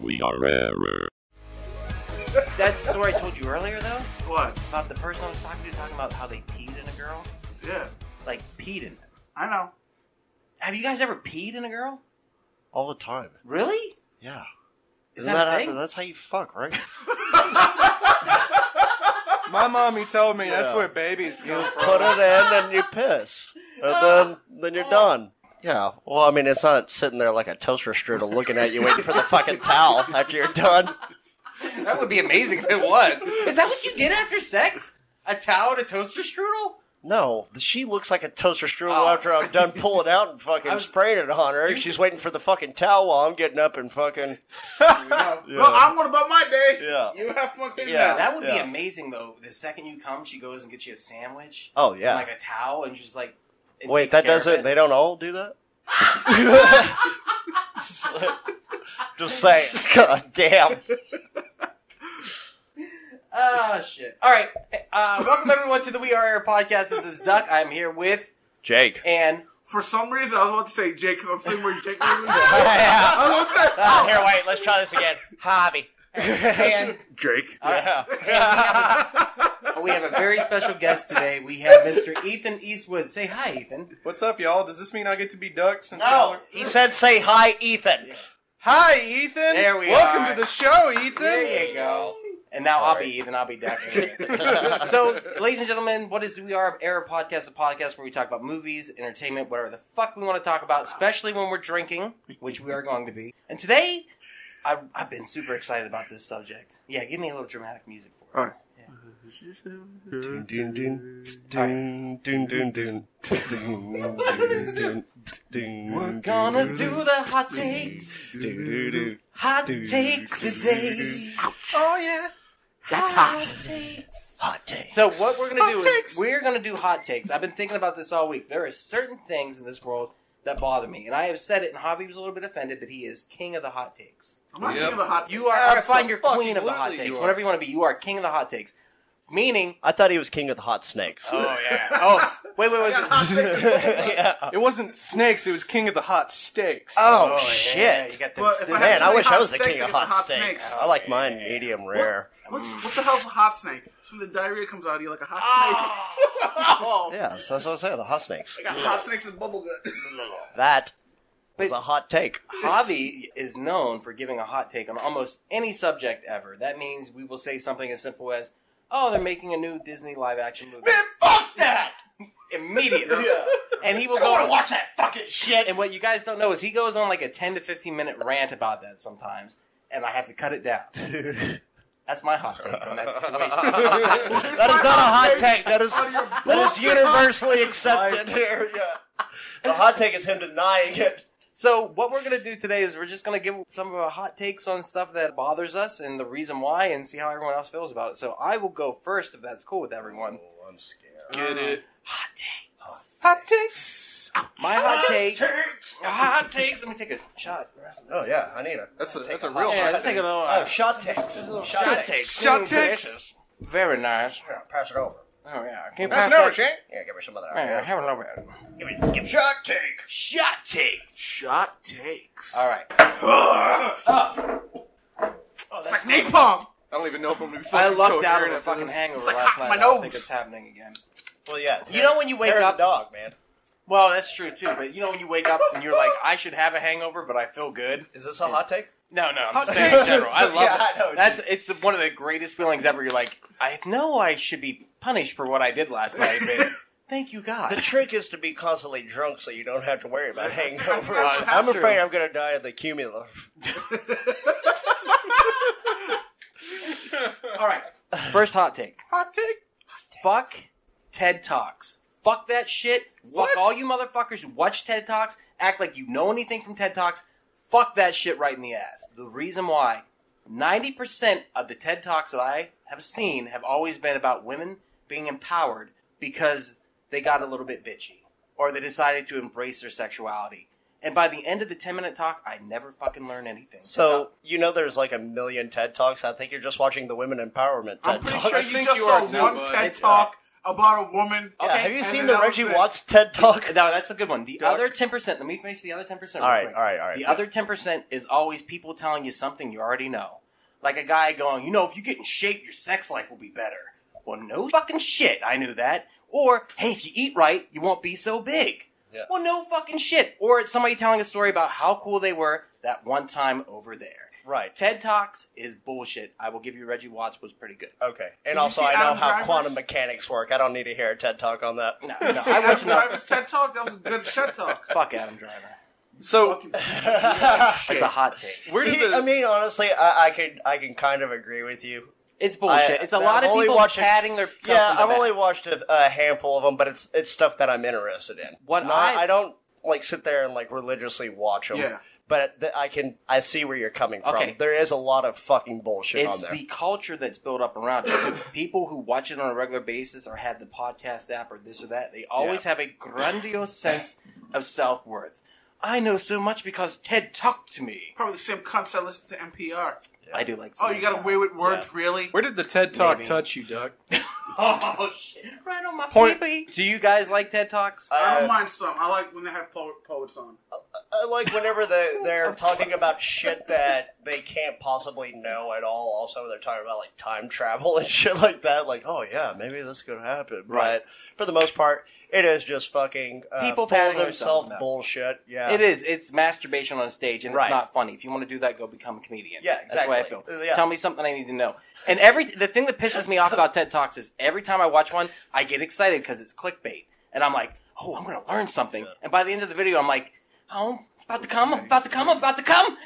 We are error. That story I told you earlier, though, What? about the person I was talking to talking about how they peed in a girl. Yeah, Like, peed in them. I know. Have you guys ever peed in a girl? All the time. Really? Yeah. Is Isn't that, that, a how- thing? that's how you fuck, right? My mommy told me that's Yeah. where babies come from. Put it in and you piss. And then then you're oh. done. Yeah. Well, I mean, it's not sitting there like a toaster strudel looking at you waiting for the fucking towel after you're done. That would be amazing if it was. Is that what you get after sex? A towel and a toaster strudel? No, she looks like a toaster strudel Oh. after I'm done pulling out and fucking was- spraying it on her. She's waiting for the fucking towel while I'm getting up and fucking. No. Well, I'm going about my day. Yeah. You have fun cleaning Yeah. that. That would be amazing, though. The second you come, she goes and gets you a sandwich, Oh yeah. like a towel, and she's like, and Wait, that doesn't. it. They don't all do that. Just saying. God damn. Oh shit! All right, uh, welcome everyone to the We Are Error podcast. This is Duck. I'm here with Jake. and For some reason, I was about to say Jake because I'm seeing where Jake was. yeah. I was about to say, Ah, here, wait. Let's try this again. Javi. And Jake. Uh, yeah. we have a very special guest today. We have Mr. Ethan Eastwood. Say hi, Ethan. What's up, y'all? Does this mean I get to be duck since y'all No, are- he said, "Say hi, Ethan." Hi, Ethan. There we Welcome are. to the show, Ethan. There you go. And now I'll be Ethan. I'll be Duck. so, ladies and gentlemen, what is We Are Error podcast? A podcast where we talk about movies, entertainment, whatever the fuck we want to talk about, especially when we're drinking, which we are going to be. And today, I, I've been super excited about this subject. Yeah, give me a little dramatic music for it. All right. Dun, dun, dun, dun, dun, dun, dun, dun, dun, dun, dun, We're gonna do the hot takes. Hot takes today. Oh yeah. That's hot. hot. takes. Hot take. So what we're gonna Hot do takes. is we're gonna do hot takes. I've been thinking about this all week. There are certain things in this world that bother me, and I have said it. And Javi was a little bit offended, but he is king of the hot takes. I'm not Yep. thinking of a hot You are, or fine, you're queen of the Abso-fucking-lutely hot you takes. are. Whatever you want to be, you are king of the hot takes. Meaning, I thought he was king of the hot snakes. oh yeah, oh wait, wait, wait. yeah. It wasn't snakes. It was king of the hot steaks. Oh, yeah, shit. You got the But if I had Man, too I many wish I was the steaks, king I of get the hot, hot steaks. snakes. I like mine medium rare. What's, what the hell's a hot snake? So when the diarrhea comes out of you like a hot Ah. snake. Yeah, so that's what I say. The hot snakes. I got hot snakes and bubble gut. That was a hot take. Javi is known for giving a hot take on almost any subject ever. That means we will say something as simple as, "Oh, they're making a new Disney live-action movie." Man, fuck that! Immediately, Yeah. and he will I don't want go. to watch that fucking shit. And what you guys don't know is he goes on like a ten to fifteen minute rant about that sometimes, and I have to cut it down. That's my hot take on that situation. That is not a hot take. That is Out of your that is universally accepted here. Yeah. The hot take is him denying it. So what we're gonna do today is we're just gonna give some of our hot takes on stuff that bothers us and the reason why, and see how everyone else feels about it. So I will go first if that's cool with everyone. Oh, I'm scared. Get it? Hot takes. Hot takes. My hot take. Hot takes. Let me take a shot. Oh yeah, I need a. That's a that's a hot real take. Yeah, hot let's take a take. little Oh, uh, shot takes. shot takes. Shot takes. Very nice. Yeah, pass it over. Oh yeah. Can you That's pass no that? Shane. Yeah, give me some of that. Yeah, have a little bit. Give me, give me shot take. Shot takes. Shot takes. All right. Ugh. Oh, that's Like napalm. I don't even know if I'm gonna be I fucking lucked out of coherent a after fucking this. hangover It's like last hot in night. my I don't think nose. it's happening again. Well, yeah. You know when you wake Hair of up, the dog, man. Well, that's true too. But you know when you wake up and you're like, I should have a hangover, but I feel good. Is this a hot take? No, no, I'm just saying in general. I love Yeah, it. I know what That's it's one of the greatest feelings ever. You're like, I know I should be punished for what I did last night, but thank you God. The trick is to be constantly drunk so you don't have to worry about hangovers. That's I'm true. afraid I'm going to die of the cumulative. All right, first hot take. Hot take. Fuck TED Talks. Fuck that shit. What? Fuck all you motherfuckers who watch TED Talks, act like you know anything from TED Talks. Fuck that shit right in the ass. The reason why 90% of the TED Talks that I have seen have always been about women being empowered because they got a little bit bitchy or they decided to embrace their sexuality. And by the end of the 10 minute talk, I never fucking learned anything. So, you know there's like a million TED Talks. I think you're just watching the women empowerment TED I'm pretty Talks. sure I you think just you are saw too, one bud. TED It's, uh, talk about a woman. Yeah, have you seen the Reggie. Watts TED Talk? No, that's a good one. The Doc- other ten percent. Let me finish the other ten percent. All right, all right, all right. The other ten percent is always people telling you something you already know. Like a guy going, you know, if you get in shape, your sex life will be better. Well, no fucking shit. I knew that. Or, hey, if you eat right, you won't be so big. Yeah. Well, no fucking shit. Or it's somebody telling a story about how cool they were that one time over there. Right. TED Talks is bullshit. I will give you Reggie Watts was pretty good. Okay. And you also, see I know Adam how Driver's? quantum mechanics work. I don't need to hear a TED Talk on that. No, no, See, I watch Adam enough. Driver's TED Talk. That was a good TED Talk. Fuck Adam Driver. So It's a hot take. where did He- the I mean, honestly, I, I can I can kind of agree with you. It's bullshit. I- it's a I've lot of people watched it- patting their. Yeah, I've only watched a, a handful of them, but it's it's stuff that I'm interested in. What Not, I- I don't like sit there and like religiously watch them. Yeah. But th- I can I see where you're coming from. Okay. There is a lot of fucking bullshit It's on there. the culture that's built up around it. People who watch it on a regular basis or have the podcast app or this or that, they always have a grandiose sense of self worth. I know so much because Ted talked to me. Probably the same cunts I listen to NPR. I do like. Oh, you got away with words, really? where did the TED Talk Maybe. touch you, Duck? Oh shit! Right on my Point- pee Do you guys like TED Talks? I Uh, don't mind some. I like when they have po- poets on. I like whenever they they're talking about shit that they can't possibly know at all. Also, when they're talking about like time travel and shit like that. Like, oh yeah, maybe this could happen. Right. But for the most part, it is just fucking uh, People full patting themselves themselves on bullshit. Yeah, It is. It's masturbation on stage, and Right. it's not funny. If you want to do that, go become a comedian. Yeah, That's the way I feel. exactly. Uh, yeah. Tell me something I need to know. And every the thing that pisses me off about TED Talks is every time I watch one, I get excited because it's clickbait, and I'm like, oh, I'm going to learn something. And by the end of the video, I'm like, oh, about to come, I'm about to come, I'm about to come.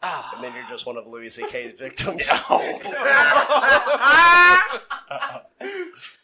Ah. And then you're just one of Louis C.K.'s victims.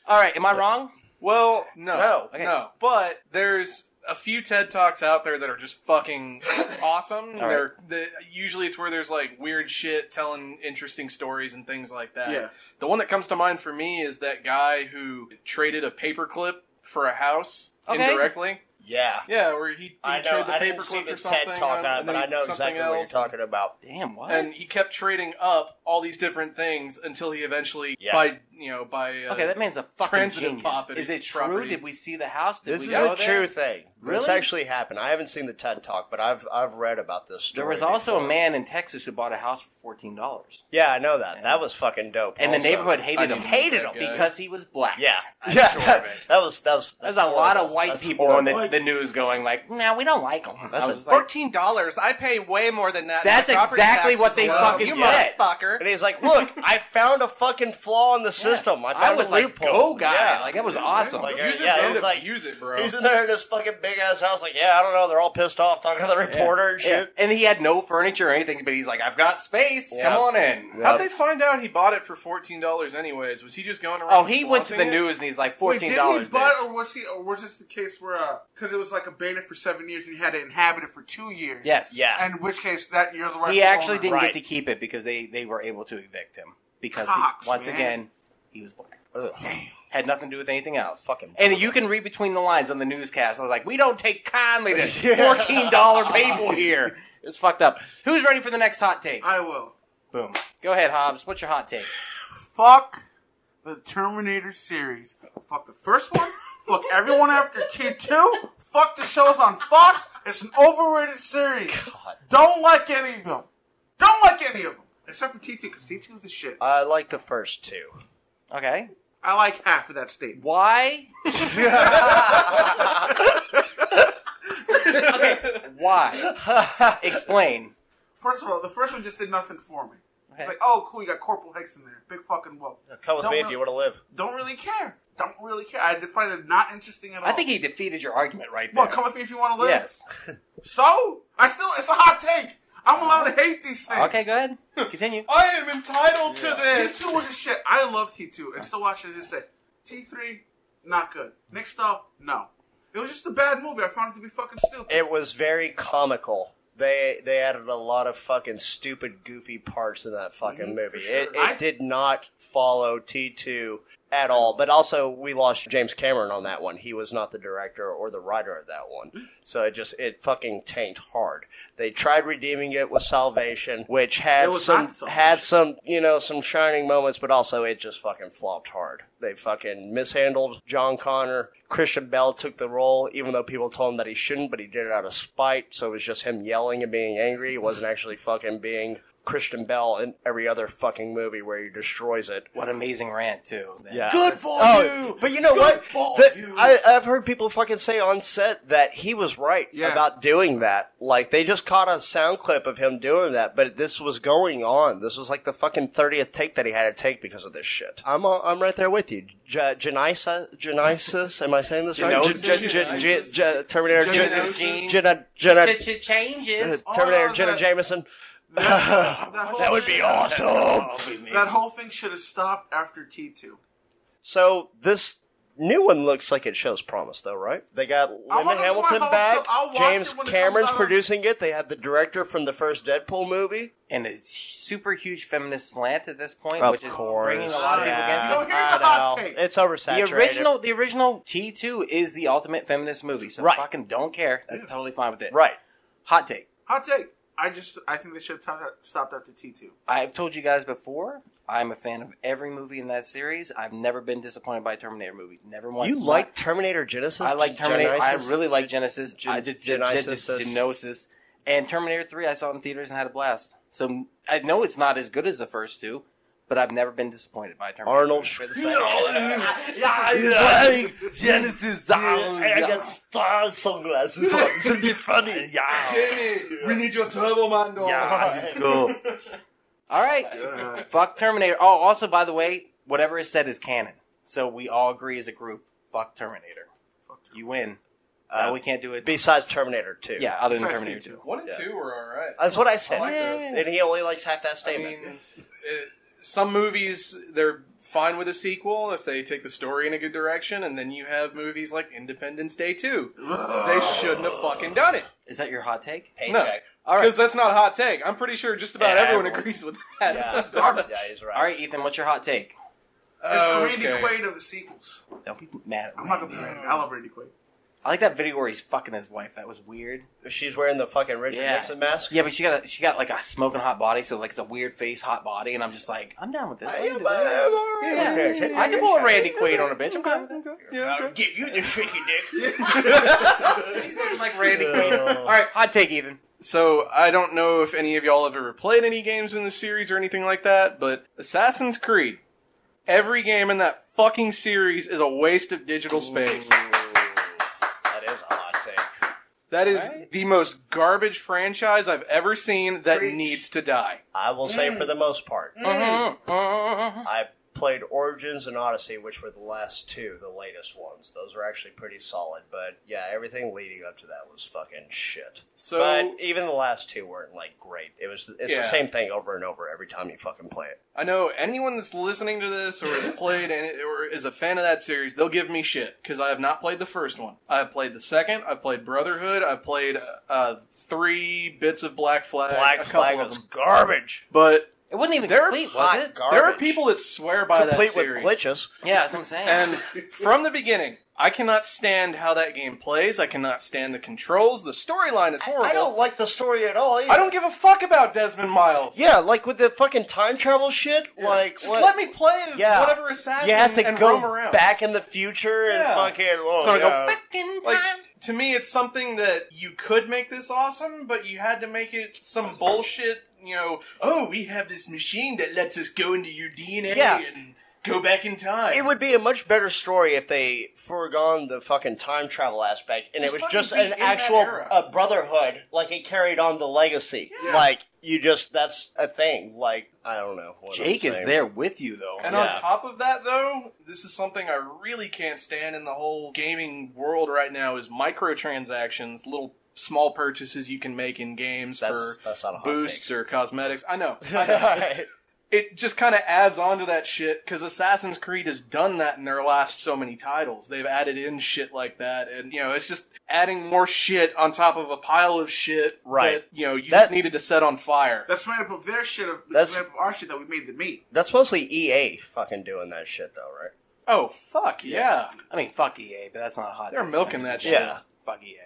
All right, am I wrong? Well, no, No. Okay. no. But there's a few TED Talks out there that are just fucking awesome. All They're the, usually it's where there's like weird shit, telling interesting stories and things like that. Yeah. The one that comes to mind for me is that guy who traded a paperclip for a house Okay. indirectly. yeah. Yeah, where he, he I know. traded the I didn't see paperclip the for something, TED talk and on it, but then I know something exactly what you're else. talking about. Damn, what? And he kept trading up all these different things until he eventually, Yeah. by you know, by uh, okay, that man's a fucking transitive genius. property- is it true? property. Did we see the house? Did This we is go a there? true thing. This actually happened. I haven't seen the TED talk, but I've I've read about this story. There was also before. a man in Texas who bought a house for fourteen dollars, Yeah, I know that. That was fucking dope. and the also. neighborhood hated I him, didn't hated know him guy. because he was black. Yeah, I'm yeah. sure of it. that was that was. There's a lot of white That's people on the, the news going like, "No, we don't like him." That's I a was like, fourteen dollars. I pay way more than that. That's My property exactly taxes what they alone. fucking you said. motherfucker. And he's like, "Look, I found a fucking flaw in the system. I I found was a like, loophole." "Go guy!" Yeah. Like that was awesome. Like, Use it, yeah, it was like- use it, bro. He's in there in his fucking big ass house, like, yeah, I don't know. They're all pissed off talking to the reporter and Yeah. shit. And he had no furniture or anything, but he's like, "I've got space. Yeah. Come on in." Yeah. How'd they find out he bought it for fourteen dollars? Anyways, was he just going around? Oh, he went to the it? news and he's like, Wait, fourteen did dollars." he buy it, or was he, or was this the case where, uh, because it was like abandoned for seven years and he had to inhabit it for two years? Yes. Yeah. And in which case, that you're the right. He actually didn't Right. get to keep it because they they were able to evict him because Cox, he, once man. again he was black. Ugh. Had nothing to do with anything else. Fucking and you can read between the lines on the newscast. I was like, we don't take kindly to fourteen dollar people here. It was fucked up. Who's ready for the next hot take? I will. Boom. Go ahead, Hobbs. What's your hot take? Fuck the Terminator series. Fuck the first one. Fuck everyone after T2. Fuck the shows on Fox. It's an overrated series. God. Don't like any of them. Don't like any of them. Except for T2, because T2 is the shit. I like the first two. Okay. I like half of that statement. Why? okay. Why? Explain. First of all, the first one just did nothing for me. Okay. It's like, oh, cool, you got Corporal Hicks in there. Big fucking whoop. Come with Don't me if really- you want to live. Don't really care. Don't really care. I find it not interesting at all. I think he defeated your argument right there. Well, come with me if you want to live. Yes. So? I still, it's a hot take. I'm allowed to hate these things. Okay, go ahead. Continue. I am entitled to this. T2 was a shit. I love T2 and still watch it to this day. T3, not good. Next up, no. It was just a bad movie. I found it to be fucking stupid. It was very comical. They they added a lot of fucking stupid, goofy parts in that fucking mm-hmm. movie. sure. It, I- it did not follow T two at all. But also, we lost James Cameron on that one. He was not the director or the writer of that one, so it just it fucking tanked hard. They tried redeeming it with Salvation, which had some had some you know some shining moments, but also it just fucking flopped hard. They fucking mishandled John Connor. Christian Bale took the role, even though people told him that he shouldn't, but he did it out of spite. So it was just him yelling and being angry. He wasn't actually fucking being Christian Bale in every other fucking movie where he destroys it. What amazing rant too. Yeah. Good for Oh, you. But you know Good what? for The- you. I, I've heard people fucking say on set that he was right Yeah. about doing that. Like they just caught a sound clip of him doing that, but this was going on. This was like the fucking thirtieth take that he had to take because of this shit. I'm uh, I'm right there with you. J- Genisa, Genisys, am I saying this right? Terminator, Genisys. Gen- Jenna, Jenna, It changes. Terminator, Jenna that- Jameson. That, that That would be awesome. That whole thing should have stopped after T two. So this new one looks like it shows promise, though, right? They got I Linda Hamilton back. so. I'll watch James it when it Cameron's comes producing it. They have the director from the first Deadpool movie. and a super huge feminist slant at this point, Of which is course, bringing a lot of people against it. So here's I a hot take. It's The oversaturated. original, the original T two is the ultimate feminist movie, so Right. fucking don't care. That's totally fine with it. right? Hot take. Hot take. I just I think they should have stopped after T two. I've told you guys before. I'm a fan of every movie in that series. I've never been disappointed by a Terminator movie. Never once. You like Terminator Genisys? I like Terminator. Genisys? I really like Genisys. Gen- I just Genisys. Genisys, Genosis, and Terminator Three. I saw in theaters and had a blast. So I know it's not as good as the first two, but I've never been disappointed by Terminator. Arnold movie. for the second. yeah, Genisys. star sunglasses on. It's be funny. Yeah, Jamie, we need your turbo man yeah, go. All right, fuck Terminator. Oh, also by the way, whatever is said is canon. So we all agree as a group. Fuck Terminator. You win. Uh, no, we can't do it. Besides Terminator 2. yeah, other than Terminator T2. Two. One and Yeah. two were all right. That's what I said. I like. And he only likes half that I statement. mean, it, some movies they're fine with a sequel if they take the story in a good direction, and then you have movies like Independence Day two. They shouldn't have fucking done it Is that your hot take? Paycheck. All right. because that's not a hot take. I'm pretty sure just about Yeah, everyone everyone- agrees with that. Yeah, garbage. yeah, he's right. All right, Ethan. What's your hot take? It's the Randy Quaid of the sequels. Don't be mad at me. I'm not gonna be mad. I love Randy Quaid. I like that video where he's fucking his wife. That was weird. She's wearing the fucking Richard Yeah. Nixon mask. Yeah, but she got a, she got like a smoking hot body, so like it's a weird face, hot body, and I'm just like, I'm down with this. I can, do that. Yeah. I can pull a Randy Quaid on a bitch. I'm fine with that. I'll give you the tricky dick. Looks like Randy Quaid. All right, hot take, Ethan. So I don't know if any of y'all have ever played any games in the series or anything like that, but Assassin's Creed. Every game in that fucking series is a waste of digital space. that is a hot take. That is Right? the most garbage franchise I've ever seen that Preach. needs to die. I will say for the mm. most part. Mm. Uh-huh. uh-huh. I played Origins and Odyssey, which were the last two, the latest ones. Those were actually pretty solid, but yeah, everything leading up to that was fucking shit. So- but even the last two weren't like great. It was it's Yeah. the same thing over and over every time you fucking play it. I know anyone that's listening to this or has played any, or is a fan of that series, they'll give me shit because I have not played the first one. I've played the second. I've played Brotherhood. I've played uh, three bits of Black Flag. Black Flag was garbage. But It wasn't even They're complete, hot was it? garbage. there are people that swear by complete that with series. glitches. Yeah, that's what I'm saying. And from the beginning, I cannot stand how that game plays. I cannot stand the controls. The storyline is horrible. I don't like the story at all. Either. I don't give a fuck about Desmond Miles. Yeah, like with the fucking time travel shit. Like, Just what? let me play as Yeah. whatever assassin you have to and go roam around. back in the future and Yeah. fucking. Oh, gonna yeah. go back in time. Like to me, it's something that you could make this awesome, but you had to make it some bullshit. You know, oh, we have this machine that lets us go into your DNA Yeah. and go back in time. It would be a much better story if they foregone the fucking time travel aspect and Just it was just an actual era. uh, brotherhood, like it carried on the legacy. Like you just that's a thing. Like I don't know. what Jake is there with you though. And Yeah. on top of that, though, this is something I really can't stand in the whole gaming world right now is microtransactions, little small purchases you can make in games That's- for that's not a hot boosts or cosmetics. I know. Alright. it just kind of adds on to that shit because Assassin's Creed has done that in their last so many titles. They've added in shit like that, and you know, it's just adding more shit on top of a pile of shit Right. that you know you That- just needed to set on fire. That's made up of their shit. Of, That's- that's made up of our shit that we made the meat. That's mostly EA fucking doing that shit though, right? Oh fuck yeah! I mean, fuck EA, but that's not a hot. They're take. milking that shit. Yeah. Fuck EA.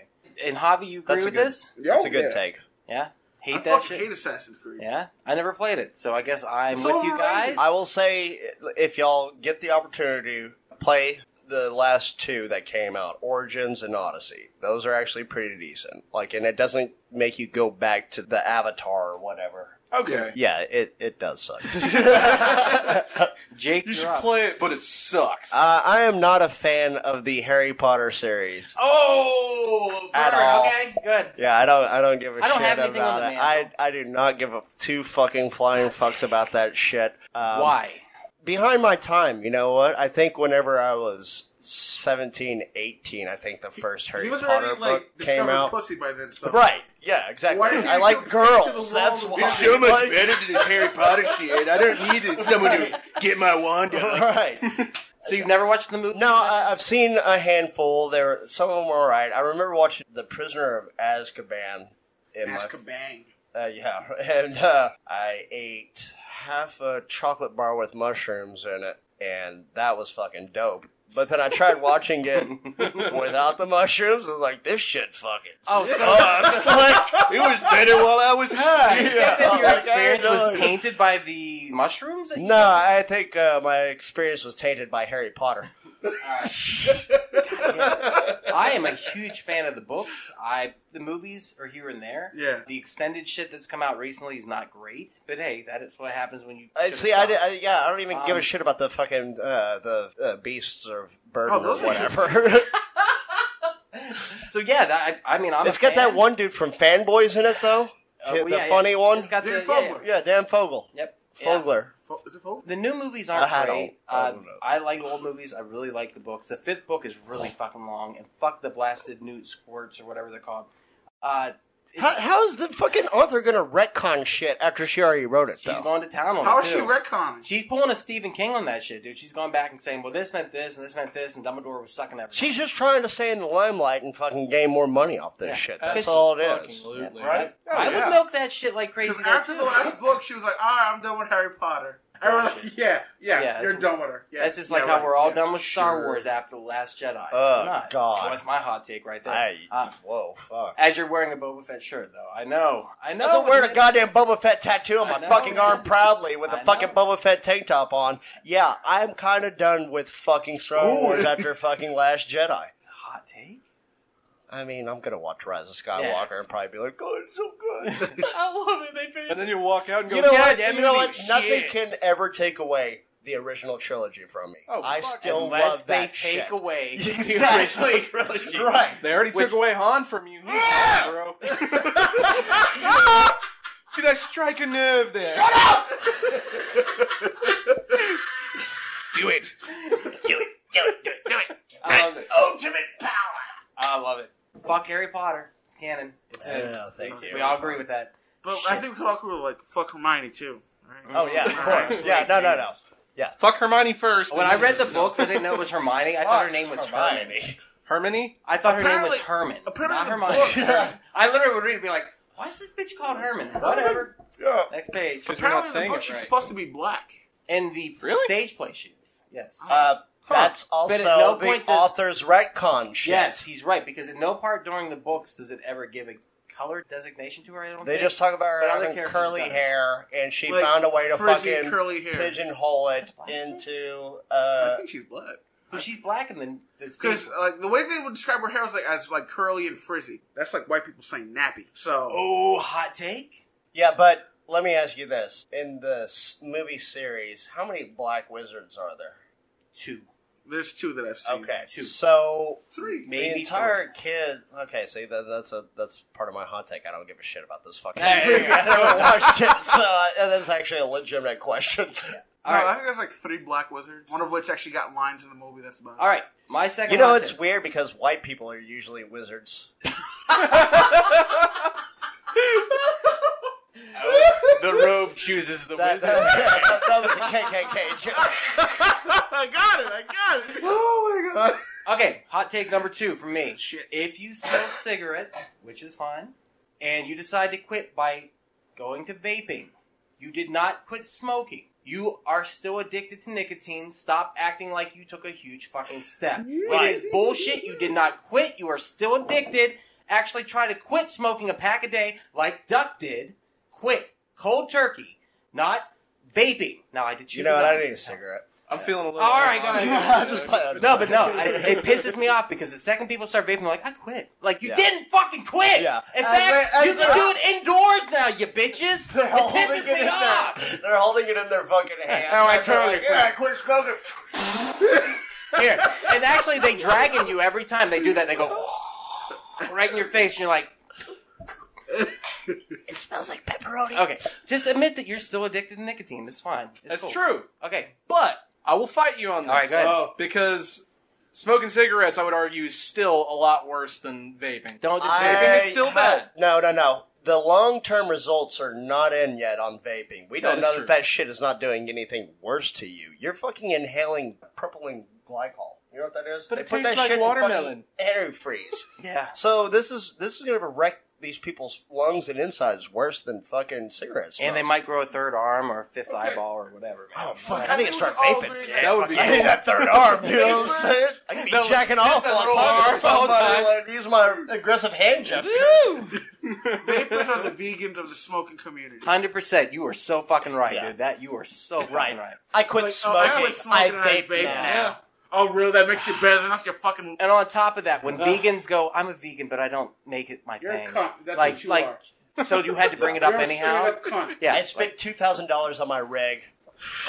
And Javi, you agree That's a with good- this? That's a Oh, good yeah. take. Yeah. Hate I that fucking shit. hate Assassin's Creed. Yeah, I never played it, so I guess I'm It's with you overrated. guys. I will say, if y'all get the opportunity, play the last two that came out, Origins and Odyssey. Those are actually pretty decent. Like, and it doesn't make you go back to the Avatar or whatever. Okay, Yeah, it, it does suck. Jake, you should up. play it, but it sucks. uh, I am not a fan of the Harry Potter series. Oh, At burn. all. Okay, good. Yeah, I don't. I don't give a I don't shit have anything about on it. I mantle. I do not give a two fucking flying fucks about that shit. Um, Why? Behind my time, you know what? I think whenever I was 17, 18, I think the first Harry He was Potter already book like came discovered out. pussy by then. So Right? Yeah, exactly. Why does he I like to stick to the girls. wall That's and why. It's so much Like- better than this Harry Potter shit. I don't need someone to get my wand out. Right. So you've never watched the movie? No, I, I've seen a handful. There, some of them were alright. I remember watching The Prisoner of Azkaban. In ask a my, uh, yeah, and uh, I ate half a chocolate bar with mushrooms in it, and that was fucking dope. But then I tried watching it without the mushrooms. I was like, this shit fucking Oh, so- sucks. like, It was better while I was high. Yeah. Then your experience was tainted by the mushrooms? that you no, I think uh, my experience was tainted by Harry Potter. I am a huge fan of the books. I the movies are here and there. Yeah. The extended shit that's come out recently is not great, but hey, that is what happens when you. I, see, I, did, I yeah, I don't even give a Um, shit about the fucking uh, the uh, beasts of burden Oh, those or are whatever. So yeah, that, I, I mean, I'm. it's a got that one dude from Fanboys in it though. Uh, the yeah, funny yeah. one. It's got Dan the, yeah, Fogler. yeah, Dan Fogel. Yep. Yeah. Fogler. Fo- Is it Fogel? The new movies aren't had great. all- all Uh. I like old movies. I really like the books. The fifth book is really fucking long, and fuck the blasted newt squirts or whatever they're called. Uh, it- How, how is the fucking author gonna retcon shit after she already wrote it? she's though? going to town on How it is too. she retconning? She's pulling a Stephen King on that shit, dude. She's going back and saying, "Well, this meant this, and this meant this, and Dumbledore was sucking everything." She's just trying to stay in the limelight and fucking gain more money off this Yeah. shit. Because That's all it is. fucking. Absolutely. right? Oh, I yeah. would milk that shit like crazy. Because after too. the last book, she was like, "All right, I'm done with Harry Potter." Everyone's like, "Yeah, yeah, Yeah, you're done with her." Yeah, That's just yeah, like how right, we're all yeah. done with Star Sure. Wars after the Last Jedi. Oh, We're not. God. That's my hot take right there. I, Uh, whoa, fuck. as you're wearing a Boba Fett shirt, though, I know, I know. I don't wear a goddamn Boba Fett tattoo on I my know, fucking arm proudly with a I fucking know. Boba Fett tank top on. Yeah, I'm kind of done with fucking Star Ooh. Wars after fucking Last Jedi. Hot take. I mean, I'm gonna watch Rise of Skywalker and probably be like, "God, it's so good." I love it. They finished. And then you walk out and go, you know "God, what? that You know movie what? was Nothing shit." can ever take away the original trilogy from me. Oh, I fuck. still Unless love they that take shit. away the Exactly. original trilogy. Right. They already Which- took away Han from you. He's Yeah! gone, bro. Did I strike a nerve there? Shut up! Do it. Do it. Do it. Do it. Do it. I love it. Ultimate power. I love it. Fuck Harry Potter. It's canon. It's in. Yeah, thank we all agree with that. But I think we could all agree with like fuck Hermione too. Right? Oh yeah, of course. Yeah, no, no, no. Yeah. Fuck Hermione first. When I read the books, I didn't know it was Hermione. I thought her name was Herman. Hermione. Hermione? I thought her name was Apparently- Herman, apparently not the Hermione. books- I literally would read it and be like, "Why is this bitch called Herman?" Whatever. Yeah. Next page. Because you're not Apparently, the saying book it she's right. supposed to be black. And the Really? stage play she is. Yes. Uh, that's also But at no the point does- author's retcon shit. Yes, he's right because at no part during the books does it ever give a color designation to her. I don't They think. just talk about her But having curly does. hair, and she Like, found a way to fucking curly hair. pigeonhole it into. I Uh, think she's black. Well, she's black and then the Because like the way they would describe her hair was like as like curly and frizzy. That's like white people saying nappy. So Oh, hot take. yeah, but let me ask you this: in the movie series, how many black wizards are there? Two. There's two that I've seen. Okay, Two. So three. Maybe the entire kid. Okay, see that, that's a that's part of my hot take. I don't give a shit about this fucking. Hey, movie. hey, I never watched it, so uh, that's actually a legitimate question. All no, I right. think there's like three black wizards. One of which actually got lines in the movie. That's about. it. All right. My second. You know, it's take. weird because white people are usually wizards. the robe chooses the That, wizard. that, that was a KKK joke. I got it. I got it. Oh my god. Okay, hot take number two from me. Shit. If you smoke cigarettes, which is fine, and you decide to quit by going to vaping, you did not quit smoking. You are still addicted to nicotine. Stop acting like you took a huge fucking step. Right. It is bullshit. You did not quit. You are still addicted. Actually, try to quit smoking a pack a day like Duck did. Quick, cold turkey, not vaping. No, I did. You know what? I need a cigarette. I'm feeling a little. All right, go ahead. Just play No, but no, I, it pisses me off because the second people start vaping, they're like, I quit. Like, you Yeah. didn't fucking quit. Yeah. In And fact, they- you and can they're- do it indoors now, you bitches. They're It holding pisses it me in off. their, they're holding it in their fucking hand. Oh, I totally like, yeah, I quit smoking. Here. And actually, they dragging you every time they do that. They go right in your face, and you're like, It smells like pepperoni. okay, just admit that you're still addicted to nicotine. That's fine. It's That's cool. true. Okay. But I will fight you on this. All right, go ahead. Oh. Because smoking cigarettes, I would argue, is still a lot worse than vaping. Don't just I Vaping is still had- bad. No, no, no. The long term results are not in yet on vaping. We don't is know true. that that shit is not doing anything worse to you. You're fucking inhaling propylene glycol. You know what that is? But They it put tastes that like shit watermelon. fucking Antifreeze. Yeah. So this is this is gonna have a wreck these people's lungs and insides worse than fucking cigarettes. And they might grow a third arm or a fifth eyeball or whatever. Man. Oh fuck! Like, I need to start Oh, vaping. Yeah, That would be yeah. I need that third arm. You know what I'm saying? I can be That- jacking off while talking to somebody. Like, use my aggressive hand gestures. Vapors are the vegans of the smoking community. Hundred percent. You are so fucking right, Yeah. dude. That you are so fucking Right. right. I quit Like, oh, smoking. I quit smoking I and I vape, vape now. now. Oh, really? That makes you better than us? You're fucking. And on top of that, when vegans go, I'm a vegan, but I don't make it my You're a thing. cunt. That's like, what you like, are. so you had to bring it up You're a anyhow. straight up cunt. Yeah. I spent two thousand dollars on my rig.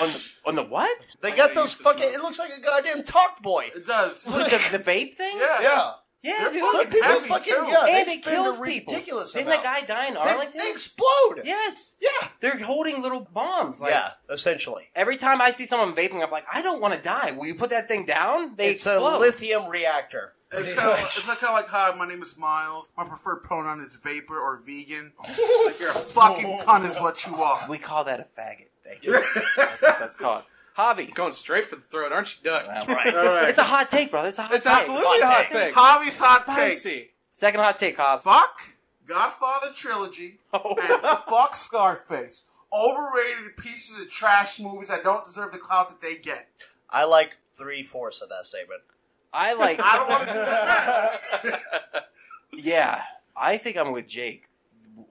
on the on the what? They Like got those fucking. smoke. It looks like a goddamn Talkboy. It does. With the, the vape thing? Yeah. Yeah. Yeah, They're dude. fucking people heavy, fucking too. yeah. and it kills people. ridiculous Didn't amount. that guy die in They, Arlington? they explode. yes. Yeah. They're holding little bombs. Like, yeah. Essentially, Every time I see someone vaping, I'm like, I don't want to die. Will you put that thing down? They it's explode. a lithium reactor. It's kind of it's like kind of like hi, my name is Miles. My preferred pronoun is vapor or vegan. Like you're a fucking cunt is what you are. we call that a faggot. Thank you. that's what that's called. Javi. Going straight for the throat, aren't you, Duck? Well, Right. All right. It's a hot take, brother. It's a hot take. It's take. absolutely a hot hot take. take. Javi's hot take. Spicy. Second hot take, Jav. Fuck Godfather trilogy Oh. and fuck Scarface. Overrated pieces of trash movies that don't deserve the clout that they get. I like three fourths of that statement. I like. I don't want to do that. Yeah, I think I'm with Jake.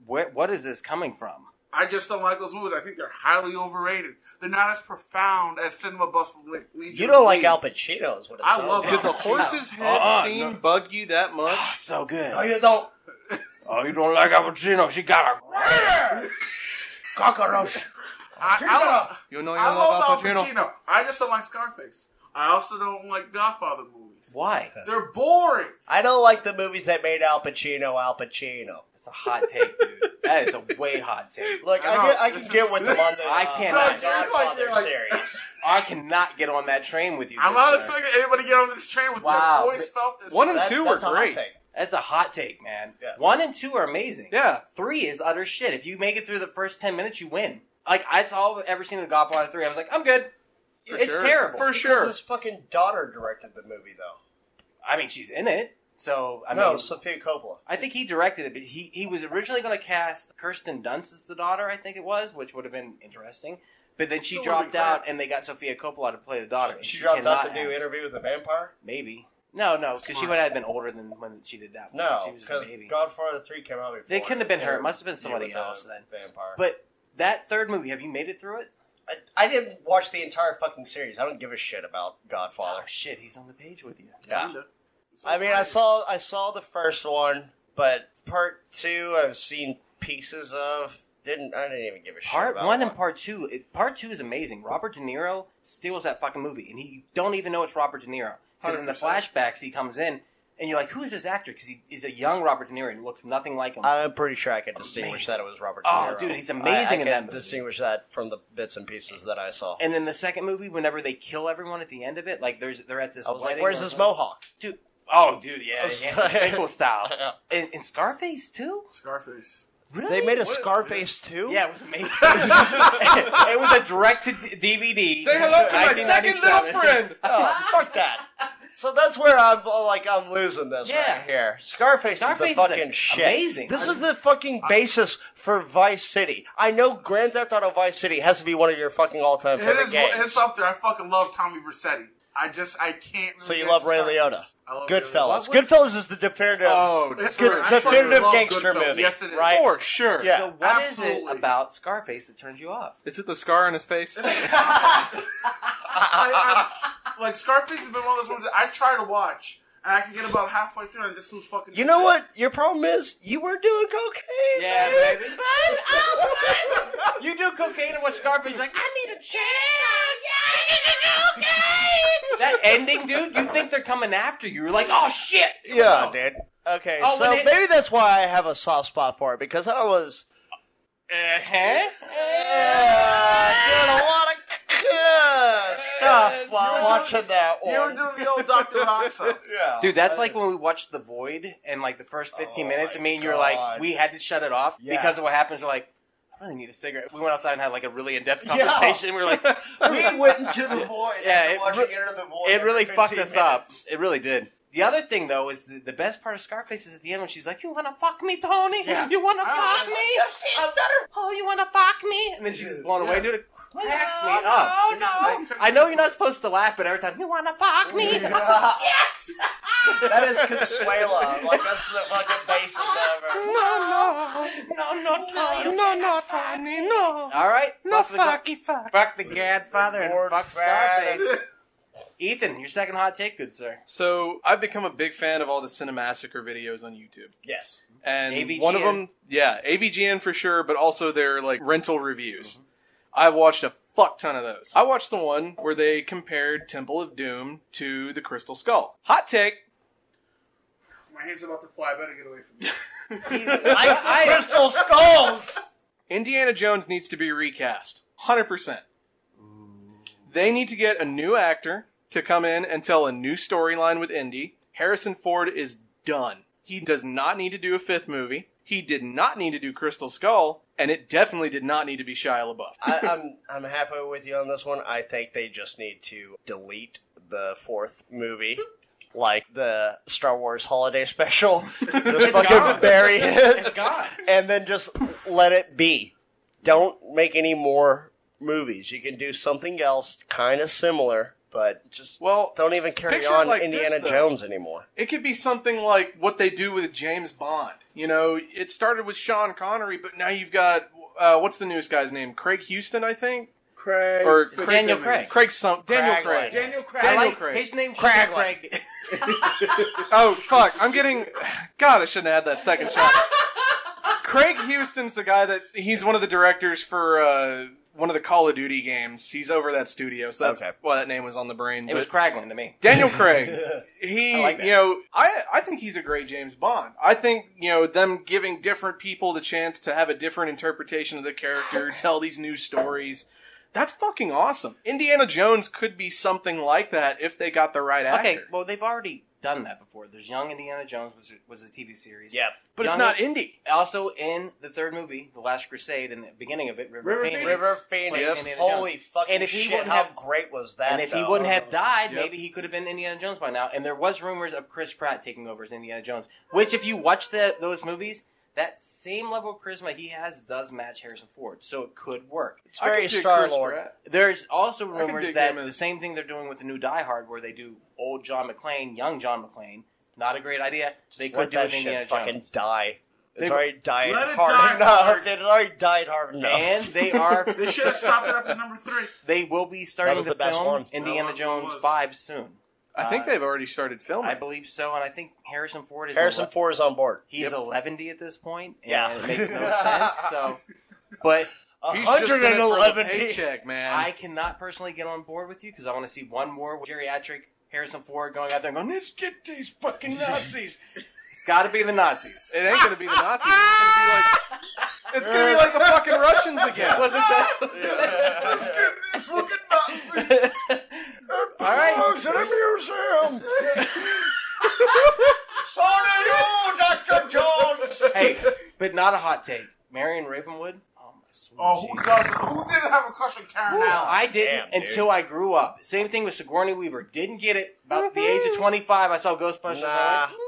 Where, what is this coming from? I just don't like those movies. I think they're highly overrated. They're not as profound as Cinema Bus would le- lead You don't like. Al Pacino, is what it I sounds love like. Did the Oh, horse's no. head Uh-uh, scene no. bug you that much? Ah, so good. No, you don't. Oh, you don't like Al Pacino? She got a. Cockroach. I, I, You know you I love love Al Al Pacino. Pacino. I just don't like Scarface. I also don't like Godfather movies. Why? They're boring. I don't like the movies that made Al Pacino Al Pacino. That's a hot take, dude. That is a way hot take. Look, I I, know, get, I can this get with them on the I uh, cannot. Godfather You're like- series. I cannot get on that train with you. I'm not sir. expecting anybody to get on this train with me. Wow. I've always felt this. One and That- two were that's great. That's a hot take, man. Yeah. One and two are amazing. Yeah. Three is utter shit. If you make it through the first ten minutes, you win. Like that's all I've ever seen the Godfather Three. I was like, I'm good. For it's sure. terrible. For sure. his fucking daughter directed the movie, though. I mean, she's in it, so I no, mean, Sofia Coppola. I think he directed it, but he he was originally going to cast Kirsten Dunst as the daughter. I think it was, which would have been interesting. But then she So dropped what do we out, and they got Sofia Coppola to play the daughter. and She dropped out to do. Interview with a Vampire? Maybe. No, no, because she would have been older than when she did that. One. No, she was a baby. Godfather 3 came out before. It couldn't have been her. It must have been somebody else then. Vampire. But that third movie, have you made it through it? I, I didn't watch the entire fucking series. I don't give a shit about Godfather. Oh shit, he's on the page with you. Yeah. Kinda. I mean, I saw I saw the first one, but part two I've seen pieces of. Didn't I didn't even give a shit Part about one and part two. It, part two is amazing. Robert De Niro steals that fucking movie, and he don't even know it's Robert De Niro because in the flashbacks he comes in, and you're like, "Who is this actor?" Because he is a young Robert De Niro and looks nothing like him. I'm pretty sure I can distinguish Amazing. that it was Robert. Oh, De Niro. dude, he's amazing I, in can that movie. Distinguish that from the bits and pieces that I saw. and in the second movie, whenever they kill everyone at the end of it, like there's they're at this. I was like, wedding "Where's or this whatever. mohawk?" dude? Oh, dude, yeah, I was yeah, like- Pickle style. Yeah. And, and Scarface too. Scarface. Really? They made a What? Scarface too. Yeah, it was amazing. it was a direct to DVD. Say hello to my second little 1997. friend. Oh, fuck that. So that's where I'm uh, like I'm losing this Yeah. right here. Scarface, Scarface is is the fucking a- shit. amazing. This is the fucking basis for Vice City. I know Grand Theft Auto Vice City has to be one of your fucking all-time It favorite is. games. It's up there. I fucking love Tommy Vercetti. I just I can't. so you love Ray Liotta. I love Ray Goodfellas. Liotta. Goodfellas is the definitive. Oh, good. I Good- fucking definitive gangster Goodfellas. movie, Yes, it is. right? for sure. Yeah. So what is absolutely. it about Scarface that turns you off? Is it the scar on his face? I, I, like Scarface has been one of those ones that I try to watch, and I can get about halfway through and just lose fucking. You know what? Your problem is you were doing cocaine. Yeah, baby. baby. you do cocaine and watch Scarface, you're like, I need a chair. Yeah, cocaine. That ending, dude, you think they're coming after you. You're like, oh shit. Yeah, dude. Okay, Oh, so it- maybe that's why I have a soft spot for it because I was Uh-huh. uh, doing a lot of uh, stuff while watching that You were one. doing the old Doctor Roxa. Yeah, Dude, that's like when we watched The Void and like the first 15 Oh minutes, my and me and you were God. like, we had to shut it off Yeah. because of what happens. We're like, I really need a cigarette. We went outside and had like a really in depth Yeah. conversation. We were like, we went into the void. Yeah, after it watching re- Enter the Void. it really fucked us up. It really did. The other thing though is the, the best part of Scarface is at the end when she's like, "You wanna fuck me, Tony? Yeah. You wanna I fuck me? Uh, oh, you wanna fuck me?" And then she's blown away, dude. It cracks me up. It's just like, I know you're not supposed to laugh, but every time you wanna fuck me, yes. That is Consuela. Like that's the fucking basis of her. No, no, Tony, no, no, Tony, no. All right, no, fuck the, fuck. fuck the Godfather and fuck Scarface. Ethan, your second hot take, good sir. So I've become a big fan of all the Cinemassacre videos on YouTube. Yes. and AVGN. one of them, yeah, AVGN for sure, but also their like rental reviews. Mm-hmm. I've watched a fuck ton of those. I watched the one where they compared Temple of Doom to the Crystal Skull. Hot take. My hand's about to fly. I better get away from you. I, I, Crystal skulls. Indiana Jones needs to be recast. 100%. They need to get a new actor to come in and tell a new storyline with Indy. Harrison Ford is done. He does not need to do a fifth movie. He did not need to do Crystal Skull, and it definitely did not need to be Shia LaBeouf. I, I'm I'm halfway with you on this one. I think they just need to delete the fourth movie. Like the Star Wars holiday special, just fucking gone. bury it. it's gone. and then just let it be. Don't make any more movies. You can do something else kind of similar, but just Well, don't even carry picture it on like Indiana this. Jones anymore. It could be something like what they do with James Bond. You know, it started with Sean Connery, but now you've got uh, what's the newest guy's name? Craig Houston, I think, Craig. or It's Daniel Craig. Craig some Daniel Craiglin. Craig. Daniel Craig. Daniel like Craig. his name's Craig. Craig. Oh fuck! I'm getting. God, I shouldn't have had that second shot. Craig Houston's the guy that he's one of the directors for uh, one of the Call of Duty games. He's over that studio, so that's Okay. why that name was on the brain. It was But Craiglin to me. Daniel Craig. He, I like that. you know, I I think he's a great James Bond. I think you know them giving different people the chance to have a different interpretation of the character, tell these new stories. That's fucking awesome. Indiana Jones could be something like that if they got the right actor. Okay, well they've already done that before. There's Young Indiana Jones was was a TV series. Yep. but it's not indie. Also in the third movie, The Last Crusade, in the beginning of it, River, River Phoenix. River played Phoenix. Indiana Holy fucking And if he shit! wouldn't How have- great was that? And if he wouldn't have died, Yep. maybe he could have been Indiana Jones by now. And there was rumors of Chris Pratt taking over as Indiana Jones, which, if you watch the, those movies, that same level of charisma he has does match Harrison Ford, so it could work. it's very I could dig Star Chris Lord. There's also rumors that the same thing they're doing with the new Die Hard, where they do old John McClane, young John McClane. Not a great idea. They Just could let do that with shit Indiana fucking Jones. die. It's They've- already died Let it hard die enough. hard. It already died hard enough. And they are. They should have stopped it after number three. They will be starting was to the best film one. Indiana That was- Jones was. Five soon. I think Uh, they've already started filming. I believe so, and I think Harrison Ford is Harrison ele- Ford is on board. He's Yep. 11 at this point, and Yeah. it makes no sense. So, but He's just in it for the 111 paycheck, man. I cannot personally get on board with you because I want to see one more geriatric Harrison Ford going out there and going, "Let's get these fucking Nazis." it's got to be the Nazis. It ain't gonna be the Nazis. It's gonna be like it's gonna be like the fucking Russians again. Wasn't that? Let's get these fucking Nazis. All right. to the museum. so do you, Dr. Jones. hey, but not a hot take. Marion Ravenwood. Oh my sweet Oh, who Jesus. does? Who didn't have a crush on Karen Allen. I didn't Damn, dude. until I grew up. Same thing with Sigourney Weaver. Didn't get it. About the age of 25, I saw Ghostbusters. Nah. I was like, mm, you know,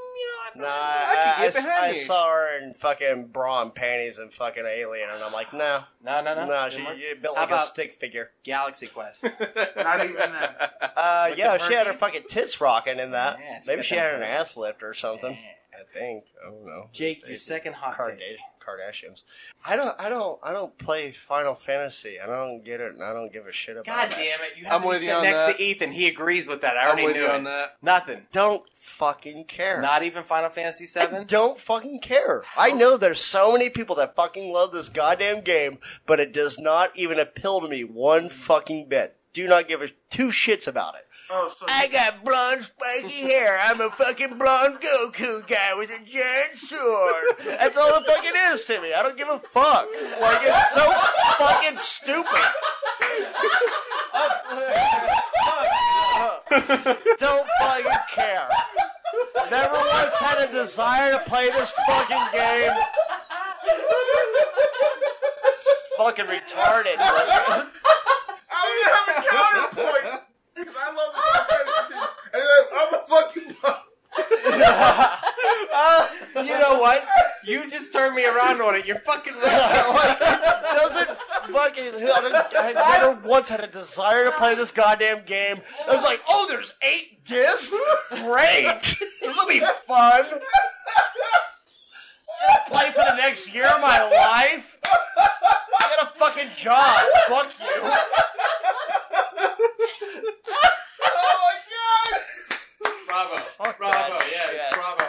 I'm Nah, not- I, could get I- behind I you. saw her in fucking bra and panties and fucking alien, and I'm like, no, No, no, no. no, Didn't she work. you built How like a about stick figure. Galaxy Quest. Not even that. Uh, With yeah, the she had her perkies? fucking tits rocking in that. Yeah, it's Maybe got she them had an perkies. ass lift or something. Yeah. I think. I don't know. Jake, They- your second hot Card- take. Kardashians. I don't. I don't. I don't play Final Fantasy. I don't get it, and I don't give a shit about God it. damn it! You have I'm to be with you sit on next that. to Ethan. He agrees with that. I I'm already with knew you it. on that. Nothing. Don't fucking care. Not even Final Fantasy I Seven. don't fucking care. I know there's so many people that fucking love this goddamn game, but it does not even appeal to me one fucking bit. Do not give a two shits about it. Oh, so I got blonde spiky hair. I'm a fucking blonde Goku guy with a giant sword. That's all it fucking is to me. I don't give a fuck. Like it's so fucking stupid. don't fucking care. Never once had a desire to play this fucking game. It's fucking retarded. I'm gonna have a counterpoint because I love the Final Fantasy team, and then I'm a fucking bum. You know what? You just turned me around on it. You're fucking right. doesn't fucking. I never once had a desire to play this goddamn game. I was like, oh, there's eight discs? Great! This will be fun! Play for the next year of my life? I got a fucking job. Fuck you. Oh my god! Bravo. Fuck bravo. that Yes, shit. bravo.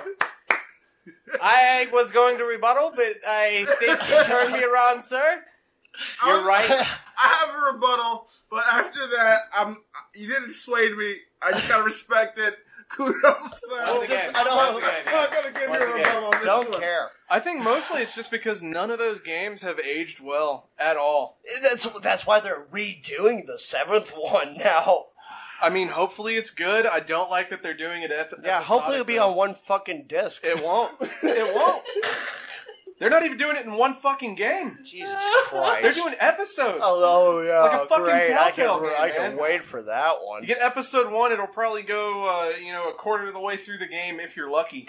I was going to rebuttal, but I think you turned me around, sir. You're I'm- right. I have a rebuttal, but after that, I'm. You didn't sway me. I just gotta respect it. Kudos, sir. Once again, I don't, once again, I'm not gonna give once you a again. rebuttal on this Don't one. care. I think mostly it's just because none of those games have aged well at all. That's that's why they're redoing the seventh one now. I mean, hopefully it's good. I don't like that they're doing it. Ep- Yeah, hopefully it'll be episodically. on one fucking disc. It won't. It won't. They're not even doing it in one fucking game. Jesus Christ. They're doing episodes. Oh, oh yeah, Like a fucking great. I Telltale can, game, I can man. wait for that one. You get episode one, it'll probably go, uh, you know, a quarter of the way through the game if you're lucky.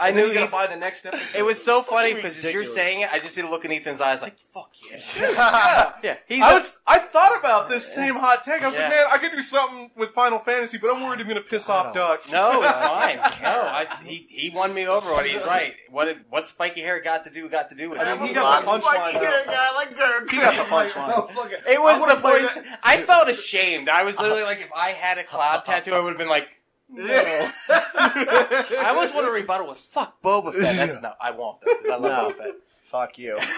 I And then knew you gotta Ethan- buy the next episode. It was so funny because as you're saying it, I just see the look in Ethan's eyes like, fuck yeah. Yeah. Yeah, he's I a- was. I thought about this same hot take. I was Yeah. like, man, I could do something with Final Fantasy, but I'm worried I'm gonna piss off Doug. No, it's fine. No, I, he he won me over on. it. He's right. What did, what spiky hair got to do? Got to do with I it. mean, he got a the long, punchline, hair guy like Gurk. He got the punchline. It. It was the play voice. I felt ashamed. I was literally like, if I had a cloud tattoo, I would have been like. Yeah. I always want to rebuttal with "fuck Boba Fett." That's no, I won't though because I love No. Boba Fett. Fuck you.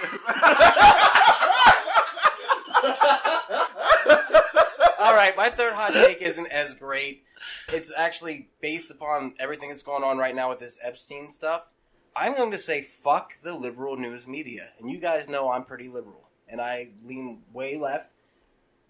All right, my third hot take isn't as great. It's actually based upon everything that's going on right now with this Epstein stuff. I'm going to say fuck the liberal news media, and you guys know I'm pretty liberal, and I lean way left.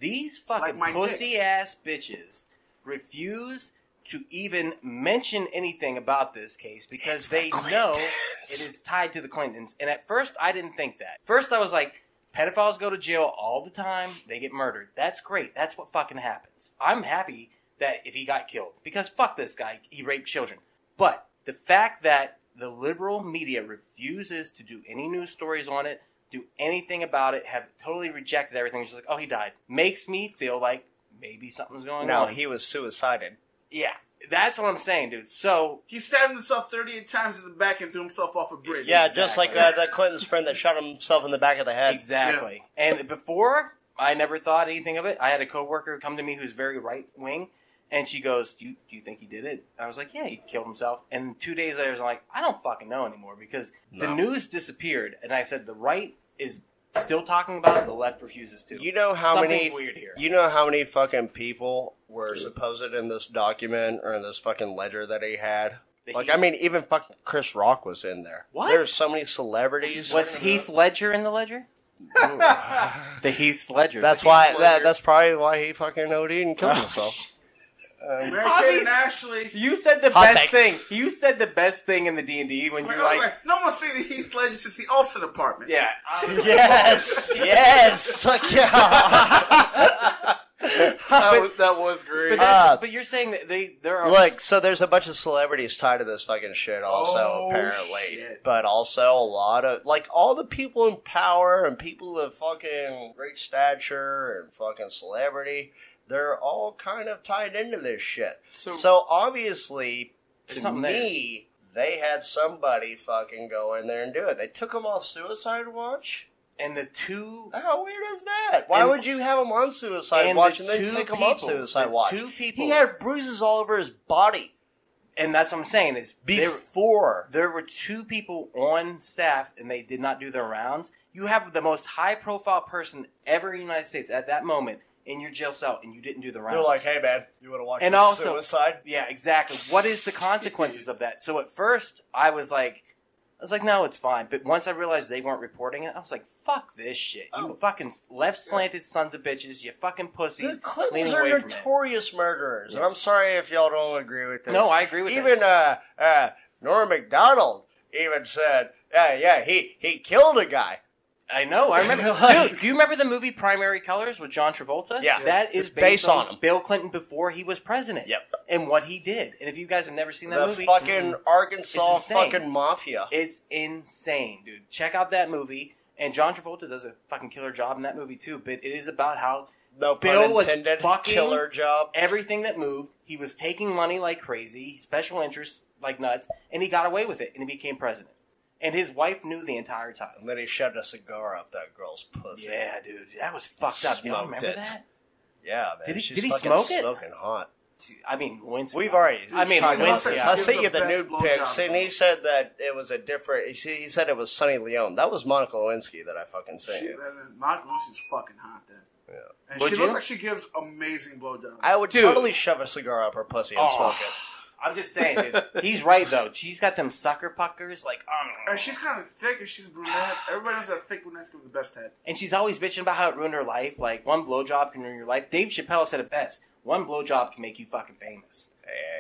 These fucking Like my pussy ass bitches refuse to even mention anything about this case because they know it is tied to the Clintons. And at first, I didn't think that. First, I was like, pedophiles go to jail all the time, they get murdered. That's great. That's what fucking happens. I'm happy that if he got killed because fuck this guy, he raped children. But the fact that the liberal media refuses to do any news stories on it, do anything about it, have totally rejected everything, just like, oh, he died, makes me feel like maybe something's going No, on. No, he was suicided. Yeah, that's what I'm saying, dude. So He stabbed himself 38 times in the back and threw himself off a bridge. Yeah, Exactly. just like uh, that Clinton's friend that shot himself in the back of the head. exactly. And before, I never thought anything of it. I had a coworker come to me who's very right wing, and she goes, "Do you do you think he did it?" I was like, "Yeah, he killed himself." And two days later, I was like, "I don't fucking know anymore because the No. news disappeared." And I said, "The right is still talking about it. The left refuses to." You know how Something's many weird here. You know how many fucking people were supposed in this document or in this fucking ledger that he had? The Like, Heath- I mean, even fucking Chris Rock was in there. What? There's so many celebrities. Was Heath Ledger in the ledger? the Heath Ledger. That's why. That, that's probably why he fucking OD'd and killed Oh, himself. Mary Kate and Ashley. You said the Hot best take. thing. You said the best thing in the D and D when Like, you're like, like, no one's saying the Heath Ledger since the Ulster department. yeah, um, Yes, yes, fuck yeah. That was, that was great. but, that's, Ah. but you're saying that they there are Look, so there's a bunch of celebrities tied to this fucking shit, also Oh, apparently, shit. but also a lot of like all the people in power and people of fucking great stature and fucking celebrity. They're all kind of tied into this shit. So, So- obviously, to something there. me, they had somebody fucking go in there and do it. They took him off Suicide Watch. and the two How weird is that? Why would you have him on Suicide and Watch the and then take him off Suicide Watch? two people- He had bruises all over his body and that's what I'm saying is there, before. there were two people on staff and they did not do their rounds. You have the most high profile person ever in the United States at that moment in your jail cell and you didn't do the rounds. They're like, "Hey man, you want to watch And this also- Suicide?" Yeah, exactly. What is the consequences of that? So at first, I was like, I was like, no, it's fine. But once I realized they weren't reporting it, I was like, fuck this shit. You Oh. fucking left slanted sons of bitches. You fucking pussies. The Clintons are away from it. notorious murderers, and I'm sorry if y'all don't agree with this. No, I agree with even this. uh, uh, Norm Macdonald even said, "Yeah, yeah, he he killed a guy." I know. I remember. Dude, do you remember the movie Primary Colors with John Travolta? Yeah. that is It's based, based on, on him. Bill Clinton before he was president. Yep. and what he did. And if you guys have never seen that the movie, fucking Arkansas It's insane. fucking mafia. It's insane, dude. Check out that movie. And John Travolta does a fucking killer job in that movie too. But it is about how no pun Bill was intended. fucking- killer job. everything that moved, he was taking money like crazy, special interests like nuts, and he got away with it, and he became president. And his wife knew the entire time. And then he shoved a cigar up that girl's pussy. Yeah, dude, that was fucked up. Y'all Smoked remember it. that? Yeah, man. Did he- She's did he fucking smoke it? smoking hot. I mean, Lewinsky. We've already. I mean, talked about Lewinsky. this. yeah. I sent you the nude pics, and he said that it was a different. He said, he said it was Sunny Leone. That was Monica Lewinsky that I fucking sent She, you. Monica Lewinsky's fucking hot then. Yeah. And Would she you? looks like she gives amazing blowjobs. I would Dude. totally shove a cigar up her pussy and Oh. smoke it. I'm just saying, dude. He's right though. She's got them sucker puckers, like, um, and she's kind of thick and she's brunette. Everybody knows that thick brunettes give the best head. and she's always bitching about how it ruined her life. Like one blowjob can ruin your life. Dave Chappelle said it best. One blowjob can make you fucking famous.